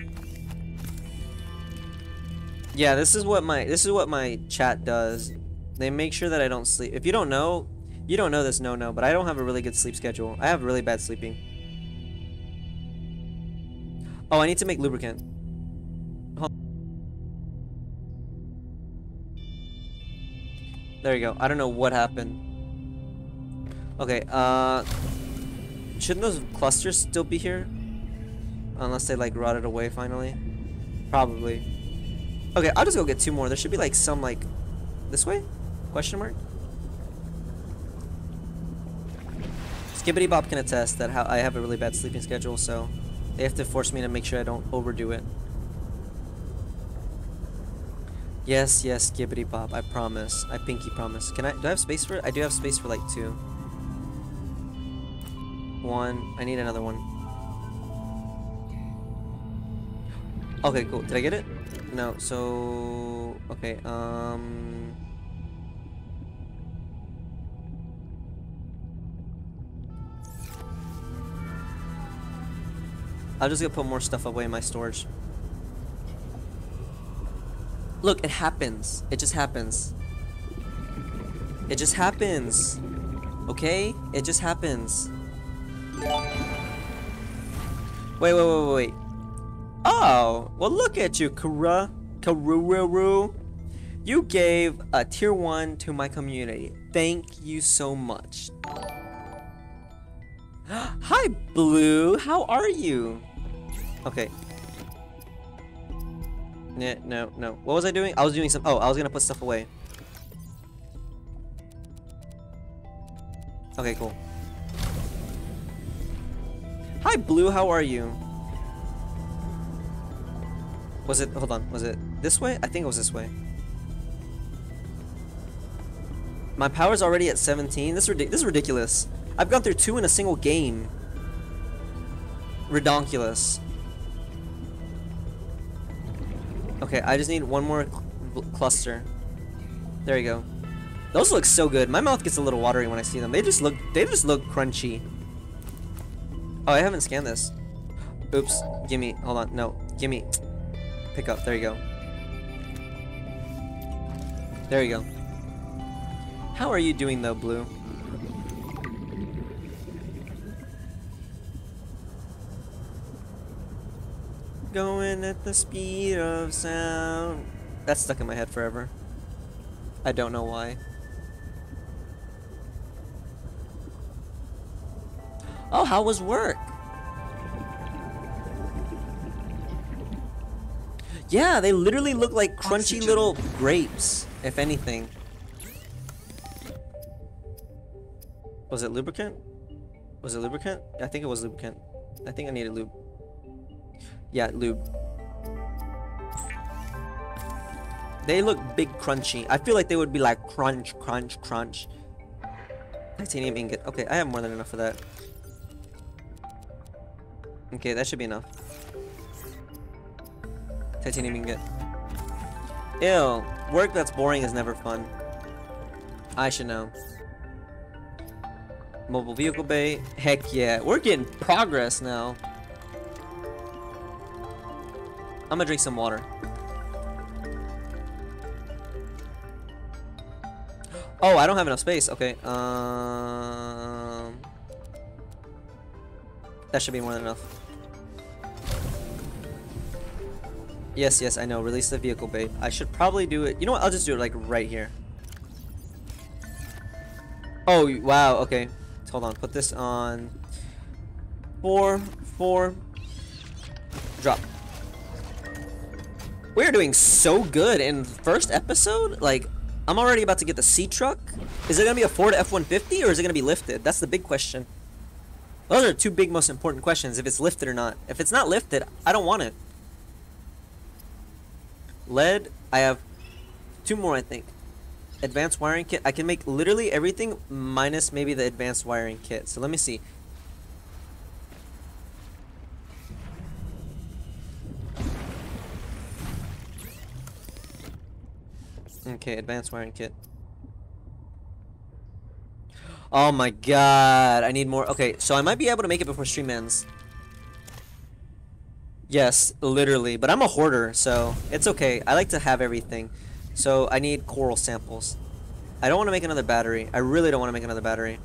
Yeah, this is what my this is what my chat does. They make sure that I don't sleep. If you don't know, you don't know this no no, but I don't have a really good sleep schedule. I have really bad sleeping. Oh, I need to make lubricant. There you go. I don't know what happened. Okay, uh shouldn't those clusters still be here? Unless they like rotted away finally. Probably. Okay, I'll just go get two more. There should be like some like this way? Question mark? Skibbity Bob can attest that how I have a really bad sleeping schedule, so they have to force me to make sure I don't overdo it. Yes, yes, Skibbity Bob, I promise. I pinky promise. Can I do I have space for it? I do have space for like two. One. I need another one. Okay, cool. Did I get it? No, so okay, um I'll just gonna put more stuff away in my storage. Look, it happens. It just happens. It just happens. Okay? It just happens. Wait, wait, wait, wait. Oh, well look at you, Kara. Karuru. You gave a tier 1 to my community. Thank you so much. Hi, Blue. How are you? Okay. No, no, no. What was I doing? I was doing some. Oh, I was gonna put stuff away. Okay, cool. Hi, Blue. How are you? Was it? Hold on. Was it this way? I think it was this way. My power's already at 17. This is this is ridiculous. I've gone through two in a single game. Redonkulous. Okay, I just need one more cl cluster. There you go. Those look so good. My mouth gets a little watery when I see them. They just look they just look crunchy. Oh, I haven't scanned this. Oops. Gimme. Hold on. No. Gimme. Pick up. There you go. There you go. How are you doing though, Blue? Going at the speed of sound. That's stuck in my head forever. I don't know why. Oh, how was work? Yeah, they literally look like crunchy little grapes, if anything. Was it lubricant? Was it lubricant? I think it was lubricant. I think I needed lube. Yeah, lube. They look big crunchy. I feel like they would be like crunch, crunch, crunch. Titanium ingot. Okay, I have more than enough for that. Okay, that should be enough. Titanium ingot. Ew. Work that's boring is never fun. I should know. Mobile vehicle bay. Heck yeah. We're getting progress now. I'm gonna drink some water. Oh, I don't have enough space. Okay. Um, that should be more than enough. Yes, yes, I know. Release the vehicle bait. I should probably do it. You know what? I'll just do it like right here. Oh, wow. Okay. Hold on. Put this on. Four, four. Drop. We're doing so good in first episode. Like, I'm already about to get the sea truck. Is it gonna be a Ford F-150 or is it gonna be lifted? That's the big question. Those are two big, most important questions. If it's lifted or not. If it's not lifted, I don't want it. Lead. I have two more, I think. Advanced wiring kit. I can make literally everything minus maybe the advanced wiring kit. So let me see. Okay, advanced wiring kit. Oh my god, I need more. Okay, so I might be able to make it before stream ends. Yes, literally. But I'm a hoarder, so it's okay. I like to have everything. So I need coral samples. I don't want to make another battery. I really don't want to make another battery.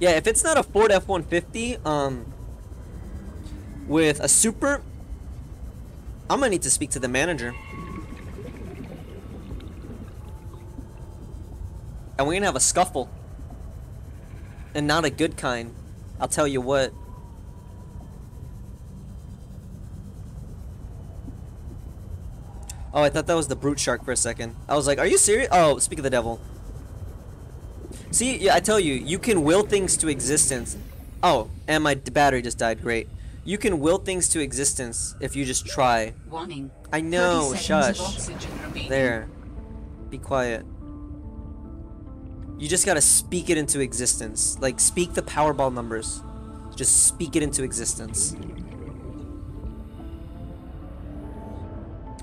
Yeah, if it's not a Ford F-150, um, with a super, I'm gonna need to speak to the manager. And we're gonna have a scuffle. And not a good kind. I'll tell you what. Oh, I thought that was the brute shark for a second. I was like, are you serious? Oh, speak of the devil. See, yeah, I tell you, you can will things to existence. Oh, and my battery just died. Great. You can will things to existence if you just try. Warning. I know, 30 seconds of shush. There. Be quiet. You just gotta speak it into existence. Like, speak the Powerball numbers. Just speak it into existence.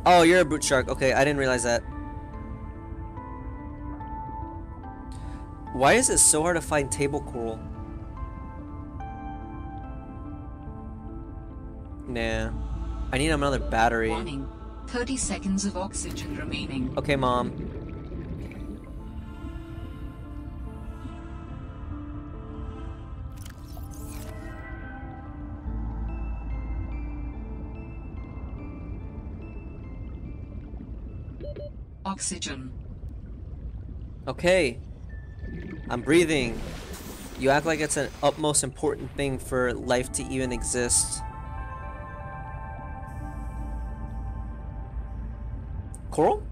Oh, you're a brute shark. Okay, I didn't realize that. Why is it so hard to find table coral? Nah. I need another battery. Warning. 30 seconds of oxygen remaining. Okay, mom. Oxygen. Okay. I'm breathing. You act like it's an utmost important thing for life to even exist. Coral?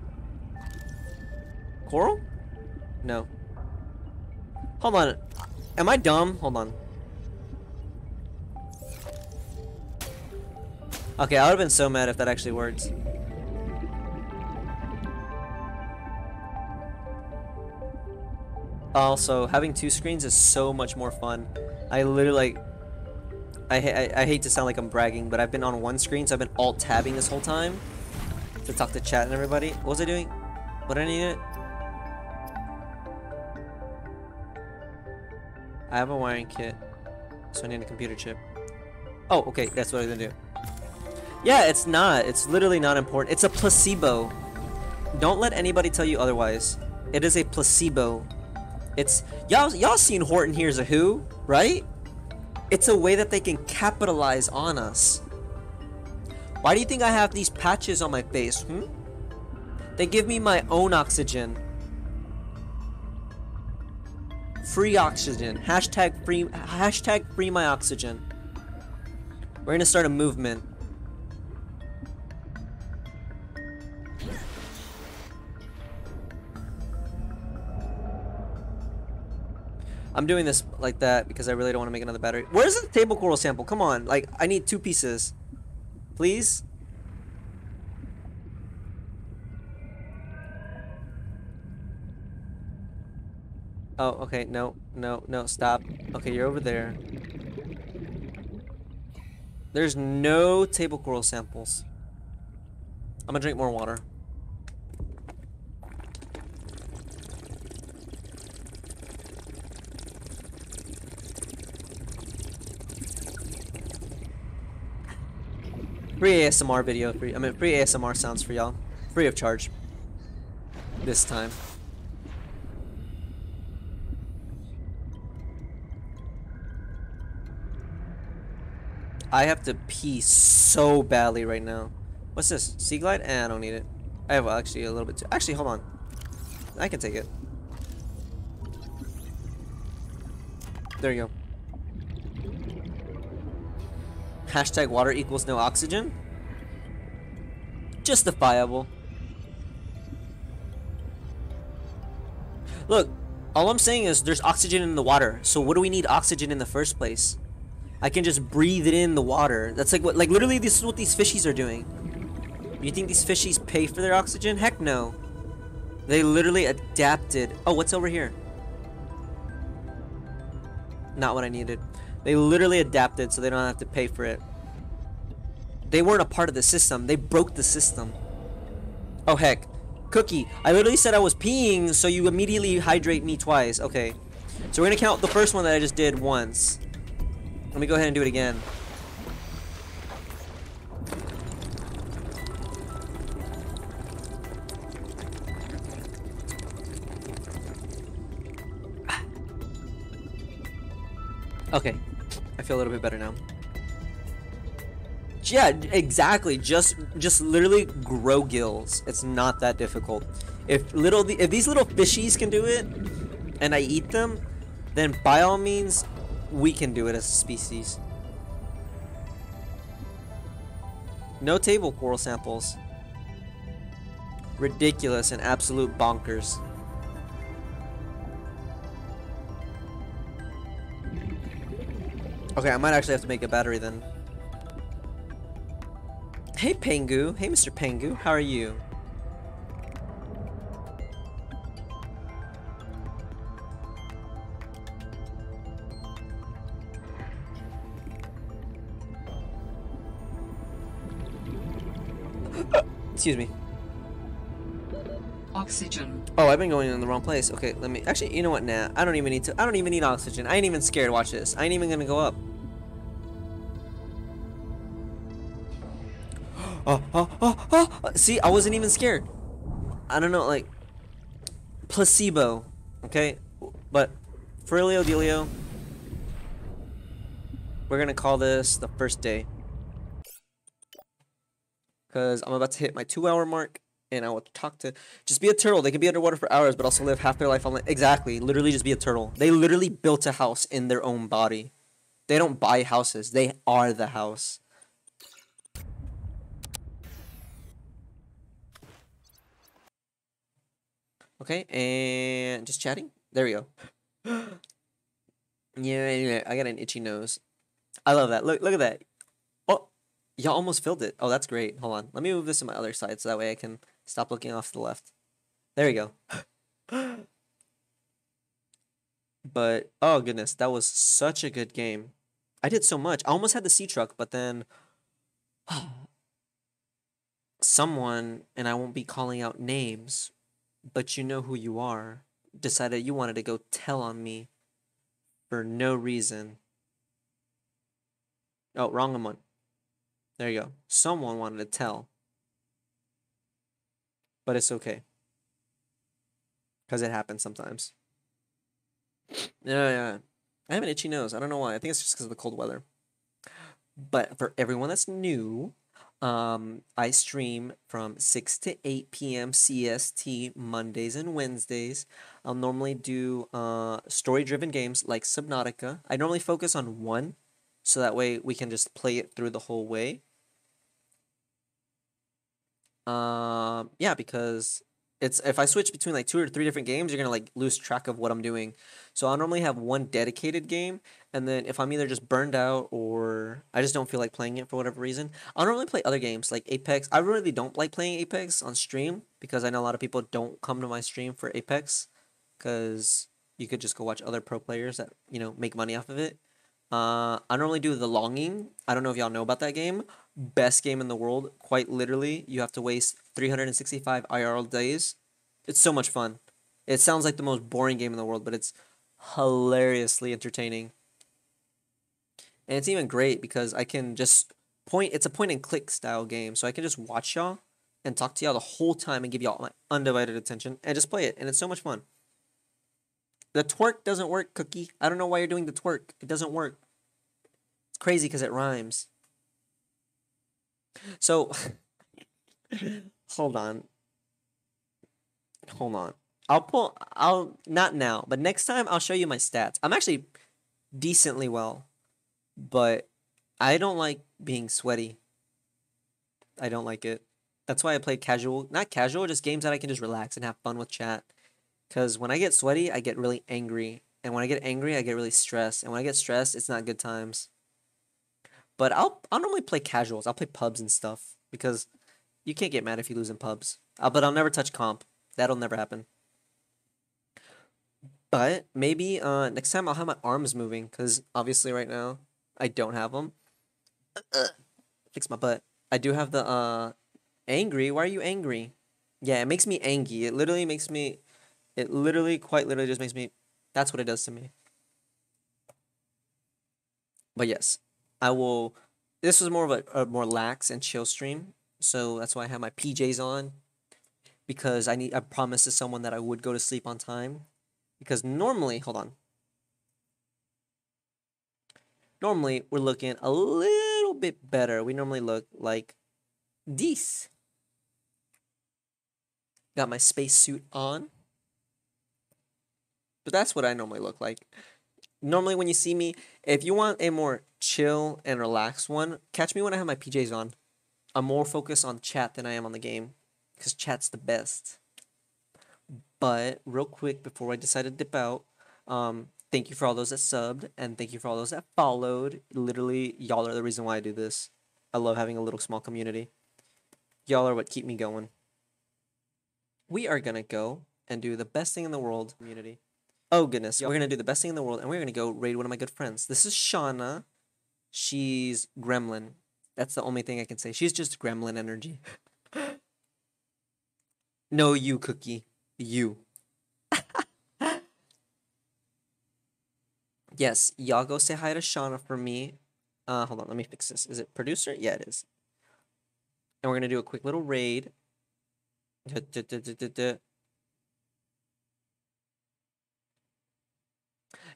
Coral? No. Hold on. Am I dumb? Hold on. Okay, I would have been so mad if that actually worked. Also, having two screens is so much more fun. I literally like. I, I, I hate to sound like I'm bragging, but I've been on one screen, so I've been alt tabbing this whole time to talk to chat and everybody. What was I doing? What I need it? I have a wiring kit, so I need a computer chip. Oh, okay, that's what I'm gonna do. Yeah, it's not. It's literally not important. It's a placebo. Don't let anybody tell you otherwise. It is a placebo. It's y'all y'all seen Horton Hears a Who, right? It's a way that they can capitalize on us. Why do you think I have these patches on my face? Hmm? They give me my own oxygen. Free oxygen. Hashtag free hashtag free my oxygen. We're gonna start a movement. I'm doing this like that because I really don't want to make another battery. Where's the table coral sample? Come on, like I need two pieces. Please? Oh, okay, no, no, no, stop. Okay, you're over there. There's no table coral samples. I'm gonna drink more water. Free ASMR video, free, I mean free ASMR sounds for y'all. Free of charge. This time. I have to pee so badly right now. What's this? Seaglide? Eh, I don't need it. I have actually a little bit too. Actually, hold on. I can take it. There you go. Hashtag water equals no oxygen? Justifiable. Look, all I'm saying is there's oxygen in the water. So what do we need oxygen in the first place? I can just breathe it in the water. That's like what, like literally this is what these fishies are doing. You think these fishies pay for their oxygen? Heck no. They literally adapted. Oh, what's over here? Not what I needed. They literally adapted so they don't have to pay for it. They weren't a part of the system. They broke the system. Oh, heck. Cookie, I literally said I was peeing, so you immediately hydrate me twice. Okay. So we're gonna count the first one that I just did once. Let me go ahead and do it again. Ah. Okay. Feel a little bit better now. Yeah, exactly. Just just literally grow gills. It's not that difficult. If little if these little fishies can do it and I eat them, then by all means we can do it as a species. No table coral samples. Ridiculous and absolute bonkers. Okay, I might actually have to make a battery then. Hey Pengu, hey Mr. Pengu, how are you? Excuse me. Oxygen. Oh, I've been going in the wrong place. Okay, let me. Actually, you know what? Nah, I don't even need to. I don't even need oxygen. I ain't even scared. Watch this. I ain't even gonna go up. Oh, oh, oh, oh, oh! See, I wasn't even scared. I don't know, like placebo. Okay, but Frilio Delio. We're gonna call this the first day. Because I'm about to hit my two hour mark. And I will talk to. Just be a turtle. They can be underwater for hours, but also live half their life on land. Exactly. Literally, just be a turtle. They literally built a house in their own body. They don't buy houses. They are the house. Okay, and just chatting. There we go. yeah, yeah, I got an itchy nose. I love that. Look, look at that. Oh, y'all almost filled it. Oh, that's great. Hold on. Let me move this to my other side so that way I can stop looking off to the left. There we go. but oh goodness, that was such a good game. I did so much. I almost had the sea truck, but then someone, and I won't be calling out names, but you know who you are, decided you wanted to go tell on me for no reason. Oh, wrong one. There you go. Someone wanted to tell. But it's okay. Because it happens sometimes. Yeah, yeah. I have an itchy nose. I don't know why. I think it's just because of the cold weather. But for everyone that's new, um, I stream from 6 to 8 p.m. CST Mondays and Wednesdays. I'll normally do uh, story driven games like Subnautica. I normally focus on one, so that way we can just play it through the whole way. Um, yeah, because it's if I switch between like two or three different games, you're gonna like lose track of what I'm doing. So I'll normally have one dedicated game, and then if I'm either just burned out or I just don't feel like playing it for whatever reason, I'll normally play other games like Apex. I really don't like playing Apex on stream because I know a lot of people don't come to my stream for Apex, because you could just go watch other pro players that you know make money off of it. Uh, I normally do the longing. I don't know if y'all know about that game. Best game in the world. Quite literally, you have to waste 365 IRL days. It's so much fun. It sounds like the most boring game in the world, but it's hilariously entertaining. And it's even great because I can just point. It's a point and click style game, so I can just watch y'all and talk to y'all the whole time and give y'all my undivided attention and just play it. And it's so much fun. The twerk doesn't work, Cookie. I don't know why you're doing the twerk. It doesn't work. It's crazy because it rhymes. So, hold on. Hold on. I'll pull. I'll not now, but next time I'll show you my stats. I'm actually decently well, but I don't like being sweaty. I don't like it. That's why I play casual, not casual, just games that I can just relax and have fun with chat. Because when I get sweaty, I get really angry. And when I get angry, I get really stressed. And when I get stressed, it's not good times. But I'll I'll normally play casuals. I'll play pubs and stuff because you can't get mad if you lose in pubs. Uh, but I'll never touch comp. That'll never happen. But maybe uh next time I'll have my arms moving because obviously right now I don't have them. Fix my butt. I do have the uh angry. Why are you angry? Yeah, it makes me angry. It literally makes me. It literally, quite literally, just makes me. That's what it does to me. But yes, I will. This was more of a, a more lax and chill stream, so that's why I have my PJs on. Because I need, I promised to someone that I would go to sleep on time. Because normally, hold on. Normally, we're looking a little bit better. We normally look like this. Got my spacesuit on. But that's what I normally look like. Normally, when you see me, if you want a more chill and relaxed one, catch me when I have my PJs on. I'm more focused on chat than I am on the game. Because chat's the best. But, real quick, before I decide to dip out, um, thank you for all those that subbed, and thank you for all those that followed. Literally, y'all are the reason why I do this. I love having a little small community. Y'all are what keep me going. We are gonna go and do the best thing in the world community. Oh goodness, we're gonna do the best thing in the world, and we're gonna go raid one of my good friends. This is Shauna. She's Gremlin. That's the only thing I can say. She's just Gremlin energy. no, you cookie, you. yes, y'all go say hi to Shauna for me. Uh, hold on, let me fix this. Is it producer? Yeah, it is. And we're gonna do a quick little raid. Duh, duh, duh.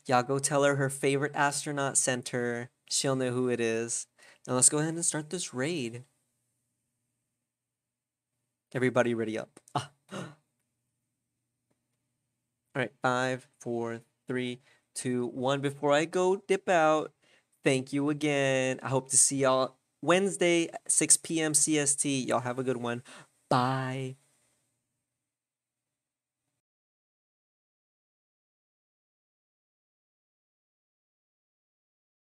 Y'all go tell her her favorite astronaut sent her. She'll know who it is. Now let's go ahead and start this raid. Everybody ready up. Ah. All right, five, four, three, two, one. Before I go dip out, thank you again. I hope to see y'all Wednesday, 6 p.m. CST. Y'all have a good one. Bye.